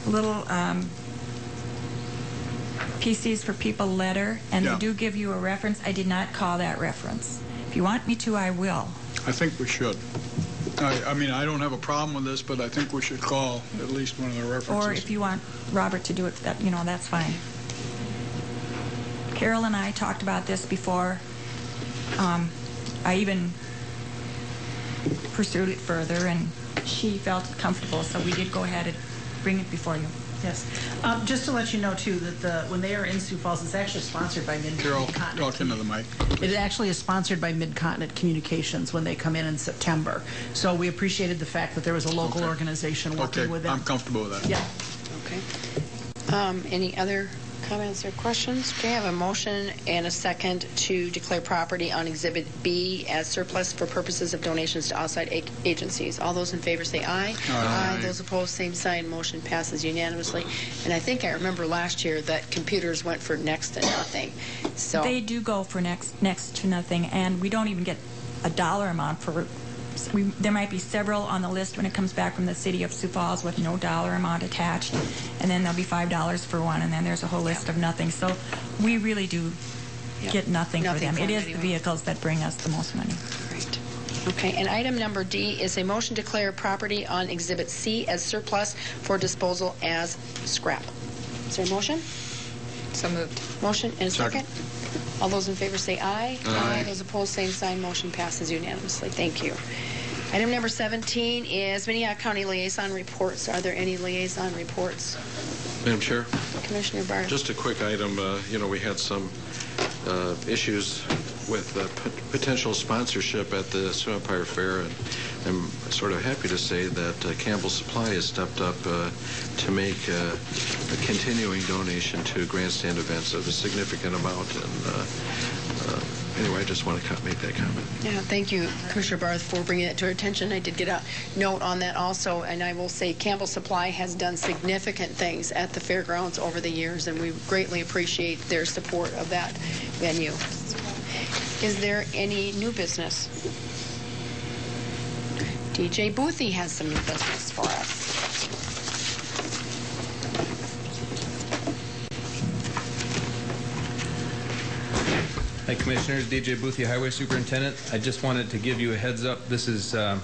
little um, PCs for People letter, and Yeah. they do give you a reference. I did not call that reference. If you want me to, I will. I think we should. I, I mean, I don't have a problem with this, but I think we should call at least one of the references. Or if you want Robert to do it, that, you know, that's fine. Carol and I talked about this before. Um, I even pursued it further, and she felt comfortable, so we did go ahead and bring it before you. Yes. Um, Just to let you know, too, that the, when they are in Sioux Falls, it's actually sponsored by Mid- Carol, Mid-Continent. talk into the mic. It actually is sponsored by Mid-Continent Communications when they come in in September. So we appreciated the fact that there was a local Okay. organization working Okay, with them. I'm comfortable with that. Yeah. Okay. Um, Any other comments or questions? Okay, I have a motion and a second to declare property on Exhibit B as surplus for purposes of donations to outside a- agencies. All those in favor say aye. Aye. Those opposed, same sign. Motion passes unanimously. And I think I remember last year that computers went for next to nothing. So They do go for next next to nothing, and we don't even get a dollar amount for. We, there might be several on the list when it comes back from the city of Sioux Falls with no dollar amount attached, and then there'll be five dollars for one, and then there's a whole list of nothing. So we really do Yep. get nothing, Nothing for them. for It them is the anyway. vehicles that bring us the most money. Great. Okay, and item number D is a motion to declare property on Exhibit C as surplus for disposal as scrap. Is there a motion? So moved. Motion and a second? Second. All those in favor say aye. Aye. Those opposed, same sign. Motion passes unanimously. Thank you. Item number 17 is Minnehaha County Liaison Reports. Are there any liaison reports? Madam Chair? Commissioner Barth? Just a quick item, uh, you know, we had some uh, issues with pot- potential sponsorship at the Sioux Empire Fair, and I'm sort of happy to say that uh, Campbell Supply has stepped up uh, to make uh, a continuing donation to grandstand events of a significant amount. And uh, uh, anyway, I just want to make that comment. Yeah, thank you, Commissioner Barth, for bringing it to our attention. I did get a note on that also, and I will say Campbell Supply has done significant things at the fairgrounds over the years, and we greatly appreciate their support of that venue. Is there any new business? DJ Buthe has some new business for us. Hi, Commissioners. DJ Buthe, Highway Superintendent. I just wanted to give you a heads up. This is um,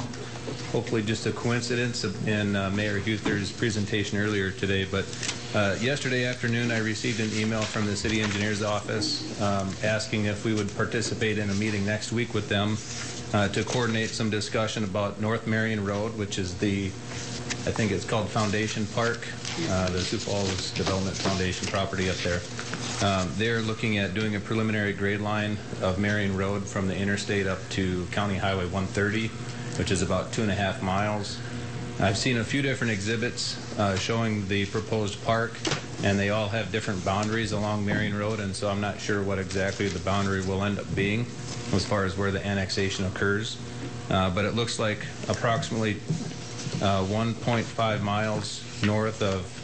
hopefully just a coincidence in uh, Mayor Huether's presentation earlier today, but uh, yesterday afternoon, I received an email from the City Engineer's Office um, asking if we would participate in a meeting next week with them uh, to coordinate some discussion about North Marion Road, which is the, I think it's called Foundation Park, uh, the Sioux Falls Development Foundation property up there. Um, They're looking at doing a preliminary grade line of Marion Road from the interstate up to County Highway 130, which is about two and a half miles. I've seen a few different exhibits uh, showing the proposed park, and they all have different boundaries along Marion Road, and so I'm not sure what exactly the boundary will end up being as far as where the annexation occurs. Uh, But it looks like approximately uh, 1.5 miles north of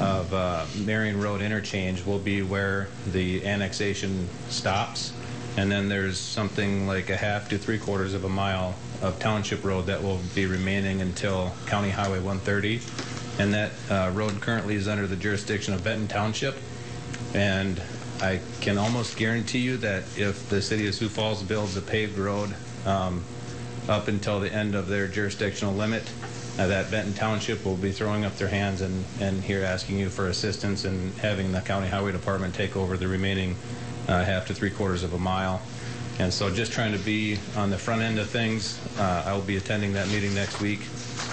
of uh, Marion Road interchange will be where the annexation stops. And then there's something like a half to three quarters of a mile of township road that will be remaining until County Highway 130. And that uh, road currently is under the jurisdiction of Benton Township. And I can almost guarantee you that if the city of Sioux Falls builds a paved road um, up until the end of their jurisdictional limit, uh, that Benton Township will be throwing up their hands and, and here asking you for assistance and having the county highway department take over the remaining uh, half to three quarters of a mile. And so just trying to be on the front end of things, uh, I will be attending that meeting next week.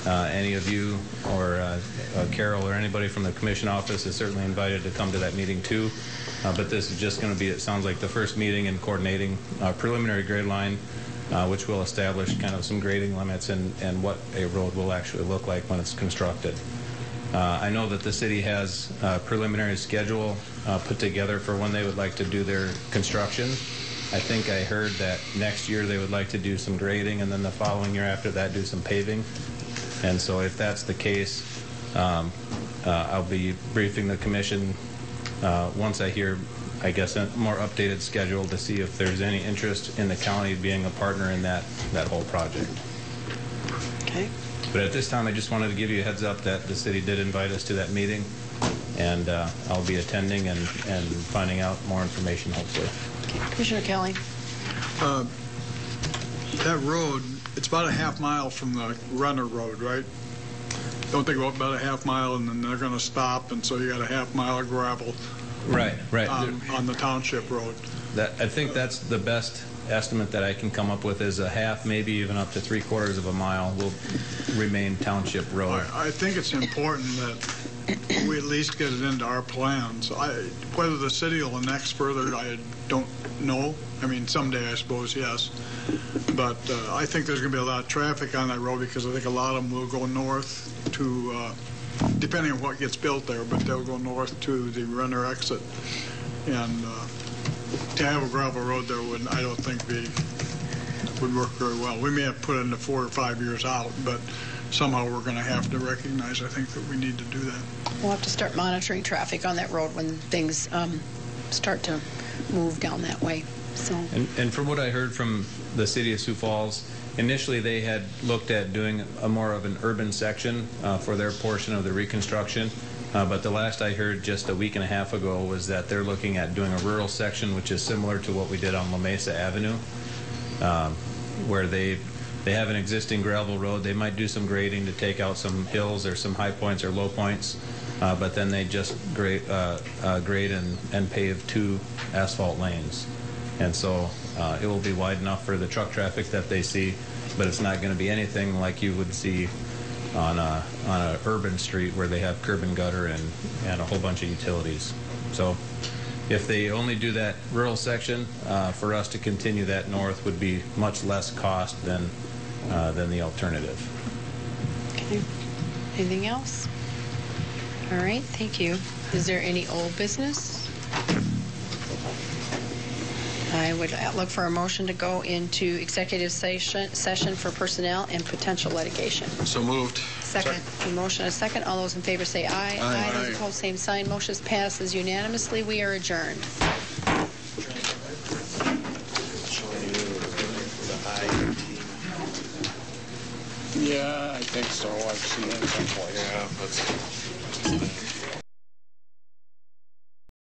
Uh, Any of you or uh, uh, Carol or anybody from the commission office is certainly invited to come to that meeting too. Uh, But this is just going to be, it sounds like, the first meeting in coordinating uh, preliminary grade line, which will establish kind of some grading limits and, and what a road will actually look like when it's constructed. I know that the city has a preliminary schedule put together for when they would like to do their construction. I think I heard that next year they would like to do some grading, and then the following year after that, do some paving. And so if that's the case, um, uh, I'll be briefing the commission uh, once I hear, I guess, a more updated schedule to see if there's any interest in the county being a partner in that, that whole project. Okay. But at this time, I just wanted to give you a heads up that the city did invite us to that meeting, and uh, I'll be attending and, and finding out more information, hopefully. Commissioner Kelly? Uh, That road, it's about a half mile from the Renner Road, right? Don't they go up about a half mile and then they're going to stop, and so you got a half mile of gravel Right, right. on on the township road? That, I think that's the best estimate that I can come up with is a half, maybe even up to three quarters of a mile will remain township road. I think it's important that we at least get it into our plans. I, whether the city will annex further, I don't know. I mean, someday, I suppose, yes. But uh, I think there's going to be a lot of traffic on that road because I think a lot of them will go north to, uh, depending on what gets built there, but they'll go north to the Renner exit. And uh, to have a gravel road there would, I don't think be, would work very well. We may have put it into four or five years out, but somehow we're going to have to recognize, I think, that we need to do that. We'll have to start monitoring traffic on that road when things um, start to move down that way. So, And, and from what I heard from the city of Sioux Falls, initially they had looked at doing a more of an urban section uh, for their portion of the reconstruction. Uh, but the last I heard just a week and a half ago was that they're looking at doing a rural section, which is similar to what we did on La Mesa Avenue, um, where they they have an existing gravel road. They might do some grading to take out some hills or some high points or low points, uh, but then they just grade, uh, uh, grade and, and pave two asphalt lanes. And so uh, it will be wide enough for the truck traffic that they see, but it's not going to be anything like you would see on a, on a urban street where they have curb and gutter and, and a whole bunch of utilities. So If they only do that rural section, uh, for us to continue that north would be much less cost than, uh, than the alternative. Okay. Anything else? All right, thank you. Is there any old business? I would uh, look for a motion to go into executive session, session for personnel and potential litigation. So moved. Second. A motion and a second. All those in favor say aye. Aye. Those Aye. opposed, same sign. Motion passes unanimously. We are adjourned. Yeah, I think so. I've seen it someplace. Yeah, that's.